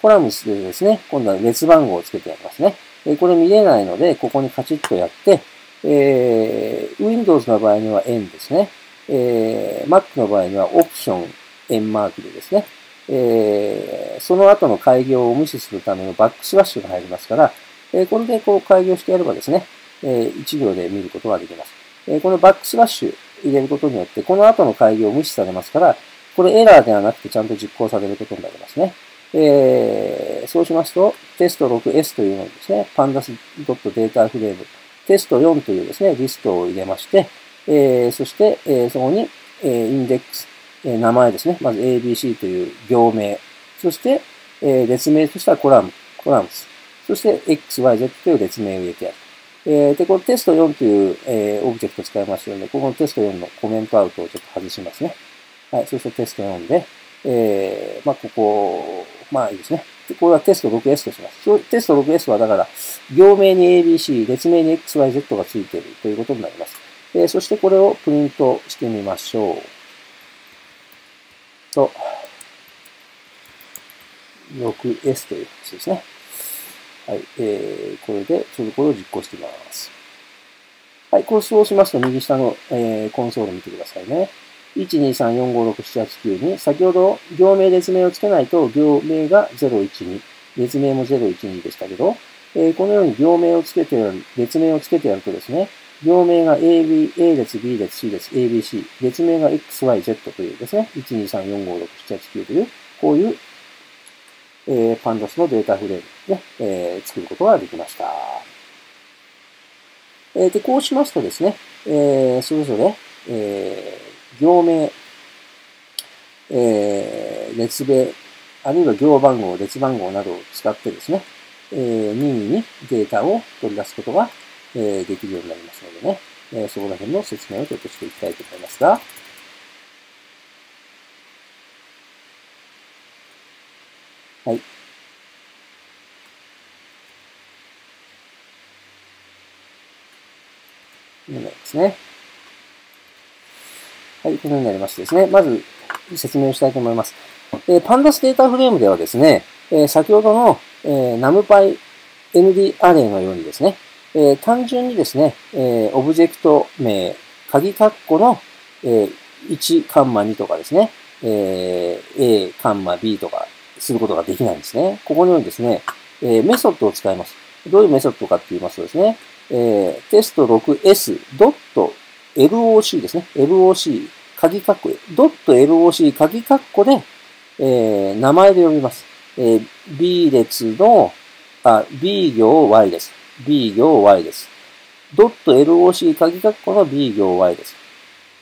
コラムスでですね、今度は列番号をつけてやりますね。えこれ見れないので、ここにカチッとやって、えー、Windows の場合には N ですね。えー、Mac の場合にはオプション N マークでですね。えー、その後の開業を無視するためのバックスラッシュが入りますから、えー、これでこう開業してやればですね、えー、1行で見ることができます。え、このバックスラッシュ入れることによって、この後の開業を無視されますから、これエラーではなくてちゃんと実行されることになりますね。え、そうしますと、テスト 6S というのにですね、pandas.data フレーム、テスト4というですね、リストを入れまして、え、そして、え、そこに、え、インデックス、え名前ですね。まず ABC という行名。そして、え列名としてはコラム、 columns。そして XYZ という列名を入れてやる。えー、で、このテスト4という、えー、オブジェクトを使いましたので、ここのテスト4のコメントアウトをちょっと外しますね。はい、そしてテスト4で、えー、まあ、ここ、まあいいですね。でこれはテスト 6S とします。テスト 6S はだから、行名に ABC、列名に XYZ がついているということになります。えー、そしてこれをプリントしてみましょう。と、6S という形ですね。はい。えー、これで、ちょっとこれを実行してみます。はい。こうそうしますと、右下の、えー、コンソール見てくださいね。123456789に、先ほど行名列名をつけないと、行名が012、列名も012でしたけど、えー、このように行名をつけてやる、列名をつけてやるとですね、行名が A, B、A 列、B 列、C 列、ABC、列名が XYZ というですね、123456789という、こういう、えー、パンダスのデータフレームね、えー、作ることができました。えー、で、こうしますとですね、えー、それぞれ、えー、行名、えー、列名、あるいは行番号、列番号などを使ってですね、えー、任意にデータを取り出すことがえできるようになりますのでね、えそこら辺の説明をちょっとしていきたいと思いますが、はい。このようになりますね。はい、このようになりましてですね。まず説明をしたいと思います。えー、 Pandas データフレームではですね、えー、先ほどの、えー、NumPy ND アレイのようにですね、えー、単純にですね、えー、オブジェクト名、鍵括弧の、えー、1カンマ2とかですね、えー、A カンマ B とかすることができないんですね。ここのようにですね、えー、メソッドを使います。どういうメソッドかって言いますとですね、えー、テスト 6s.loc ですね。loc 鍵括弧、.loc 鍵括弧で、えー、名前で読みます。えー、B 列の、あ、B 行 Y です。B 行 Y です。ドット LOC 鍵括弧の B 行 Y です。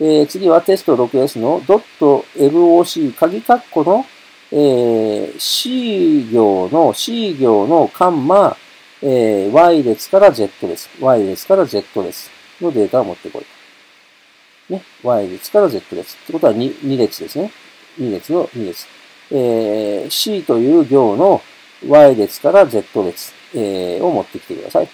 えー、次はテスト 6S のドット LOC 鍵括弧の、えー、C 行の C 行のカンマ、えー、Y 列から Z 列、Y 列から Z 列のデータを持ってこい。ね。Y 列から Z 列。ってことは 2, 2列ですね。2列の2列。えー、C という行の Y 列から Z 列、えー、を持ってきてください。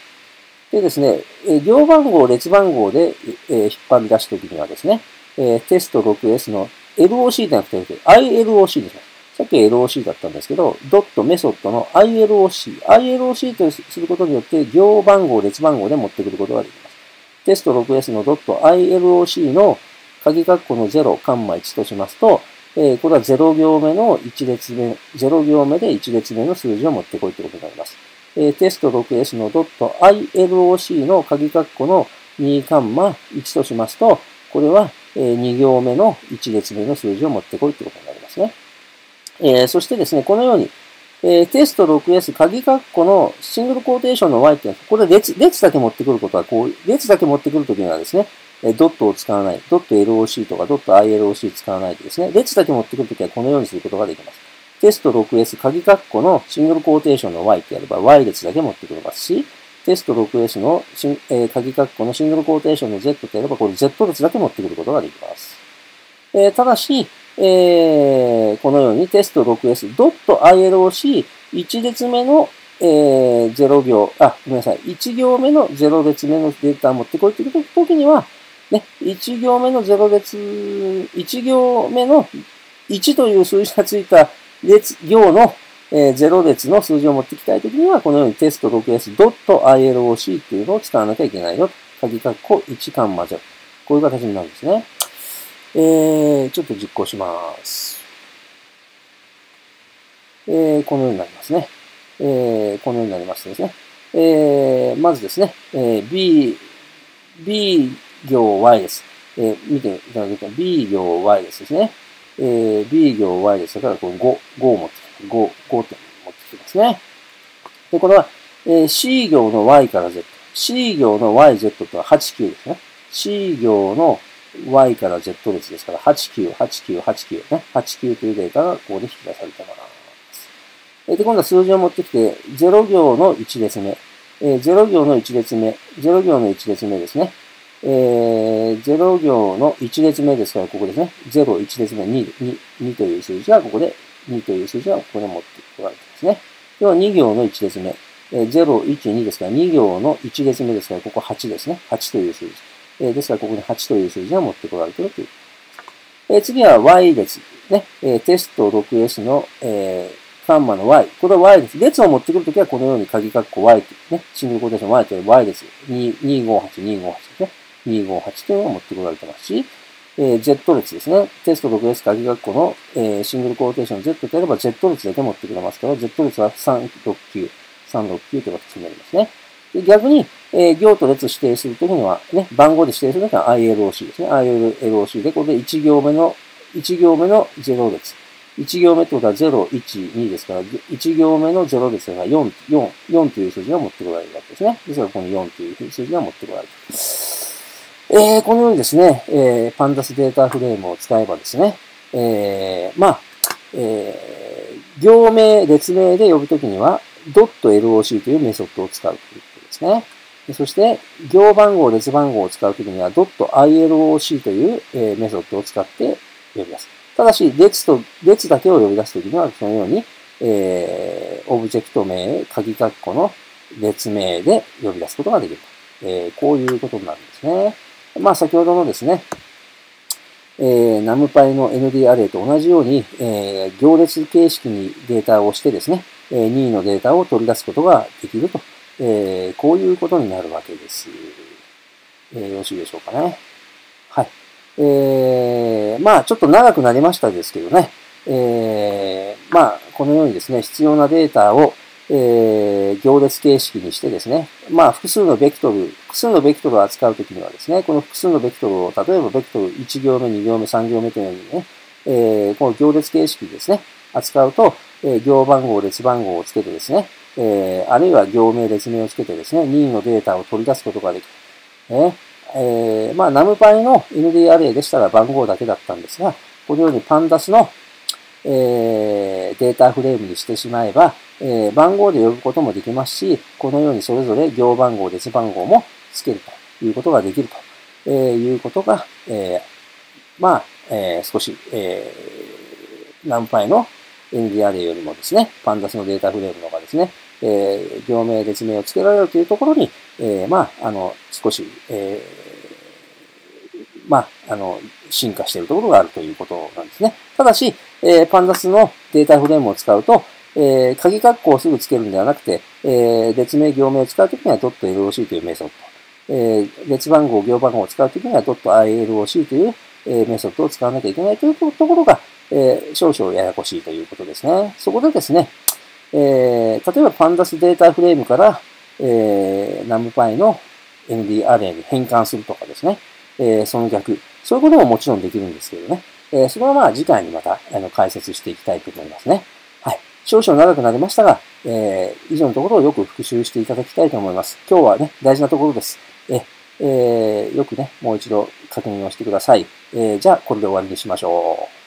でですね、行番号、列番号で、えー、引っ張り出すときにはですね、えー、テスト 6S の LOC でなくて、ILOC ですね。さっき LOC だったんですけど、ドットメソッドの ILOC。ILOC とすることによって、行番号、列番号で持ってくることができます。テスト 6S のドット ILOC の鍵括弧の0、カンマ1としますと、えー、これは0行目の1列目、0行目で1列目の数字を持ってこいということになります。えー、テスト 6S の ILOC の鍵括弧の2カンマ1としますと、これは2行目の1列目の数字を持ってこいということになりますね。えー、そしてですね、このように、えー、テスト 6S 鍵括弧のシングルコーテーションの Y っていうのは、これ列、列だけ持ってくることは、こう、列だけ持ってくるときにはですね、えドットを使わない、ドット LOC とかドット ILOC 使わないとですね、列だけ持ってくるときはこのようにすることができます。テスト 6S 鍵括弧のシングルコーテーションの Y ってやれば Y 列だけ持ってくれますし、テスト 6S の、えー、鍵括弧のシングルコーテーションの Z とやればこれ Z 列だけ持ってくることができます。えー、ただし、えー、このようにテスト 6S.iLOC 1列目の、えー、0行、あ、ごめんなさい。1行目の0列目のデータを持ってこいという時には、ね、1行目の0列、1行目の1という数字がついた列、行の、えー、0列の数字を持ってきたいときには、このようにテスト 6s.iloc っていうのを使わなきゃいけないよ。鍵括弧1カンマ0。こういう形になるんですね。えー、ちょっと実行します。えー、このようになりますね。えー、このようになりますですね。えー、まずですね、えー、B、B 行 Y です。えー、見ていただくと B 行 Y ですですね。えー、B 行 Y ですから、この5、5を持ってきて、5、5点持ってきてますね。で、これは、えー、C 行の Y から Z。C 行の YZ とは8、9ですね。C 行の Y から Z 列ですから、8、9、8、9、8、9ね。8、9というデータがここで引き出されたものです。で、今度は数字を持ってきて、0行の1列目。えー、0行の1列目。0行の1列目ですね。えー、0行の1列目ですから、ここですね。0、1列目、2、2、2という数字が、ここで、2という数字がここで持ってこられてますね。では、2行の1列目。えー、0、1、2ですから、2行の1列目ですから、ここ8ですね。8という数字。えー、ですから、ここに8という数字が持ってこられているという。えー、次は Y 列。ね。えー、テスト 6S の、えー、カンマの Y。これは Y です。列を持ってくるときは、このように鍵括弧 Y とね。シングルコーテーション Y という Y です。2、258、258ねですね。258点を持ってこられてますし、えー、Z 列ですね。テスト 6S 鍵括弧の、えー、シングルコーテーション Z とやれば Z 列だけ持ってくれますから、Z 列は369、369という形になりますね。で逆に、えー、行と列指定するときには、ね、番号で指定するときは ILOC ですね。ILOC で、これで1行目の、1行目の0列。1行目ってことは0、1、2ですから、1行目の0列が4、4、4という数字が持ってこられるわけですね。ですから、この4という数字が持ってこられる。えー、このようにですね、えー、 pandas DataFrame を使えばですね、えー、まあ、えー、行名、列名で呼ぶときには、.loc というメソッドを使うということですね。そして、行番号、列番号を使うときには、.iloc という、えー、メソッドを使って呼び出す。ただし、列と、列だけを呼び出すときには、そのように、えー、オブジェクト名、鍵括弧の列名で呼び出すことができる。えー、こういうことになるんですね。まあ、先ほどのですね、えー、ナムパイの ND アレイと同じように、えー、行列形式にデータをしてですね、えー、任意のデータを取り出すことができると、えー、こういうことになるわけです。えー、よろしいでしょうかね。はい。えー、まあ、ちょっと長くなりましたですけどね、えー、まあ、このようにですね、必要なデータを、えー、行列形式にしてですね、まあ、複数のベクトル、複数のベクトルを扱うときにはですね、この複数のベクトルを、例えばベクトル1行目、2行目、3行目というようにね、えー、この行列形式ですね、扱うと、えー、行番号、列番号をつけてですね、えー、あるいは行名、列名をつけてですね、任意のデータを取り出すことができる。ねえー、まあ、ナムパイの ND アレイでしたら番号だけだったんですが、このようにパンダスの、えー、データフレームにしてしまえば、えー、番号で呼ぶこともできますし、このようにそれぞれ行番号、列番号も付けるということができると、えいうことが、えまあ、え少し、え何パイの ND アレイよりもですね、パンダスのデータフレームの方がですね、えー、行名、列名を付けられるというところに、えー、まあ、あの、少し、えー、まあ、あの、進化しているところがあるということなんですね。ただし、えー、パンダスのデータフレームを使うと、えー、鍵括弧をすぐ付けるんではなくて、えー、列名、行名を使うときには .loc というメソッド、えー、列番号、行番号を使うときには .iloc という、えー、メソッドを使わなきゃいけないというところが、えー、少々ややこしいということですね。そこでですね、えー、例えばパンダスデータフレームから、えー、ナムパイの ND アレイに変換するとかですね、えー、その逆、そういうことももちろんできるんですけどね、えー、それはまあ次回にまたあの解説していきたいと思いますね。はい。少々長くなりましたが、えー、以上のところをよく復習していただきたいと思います。今日はね、大事なところです。ええー、よくね、もう一度確認をしてください。えー、じゃあ、これで終わりにしましょう。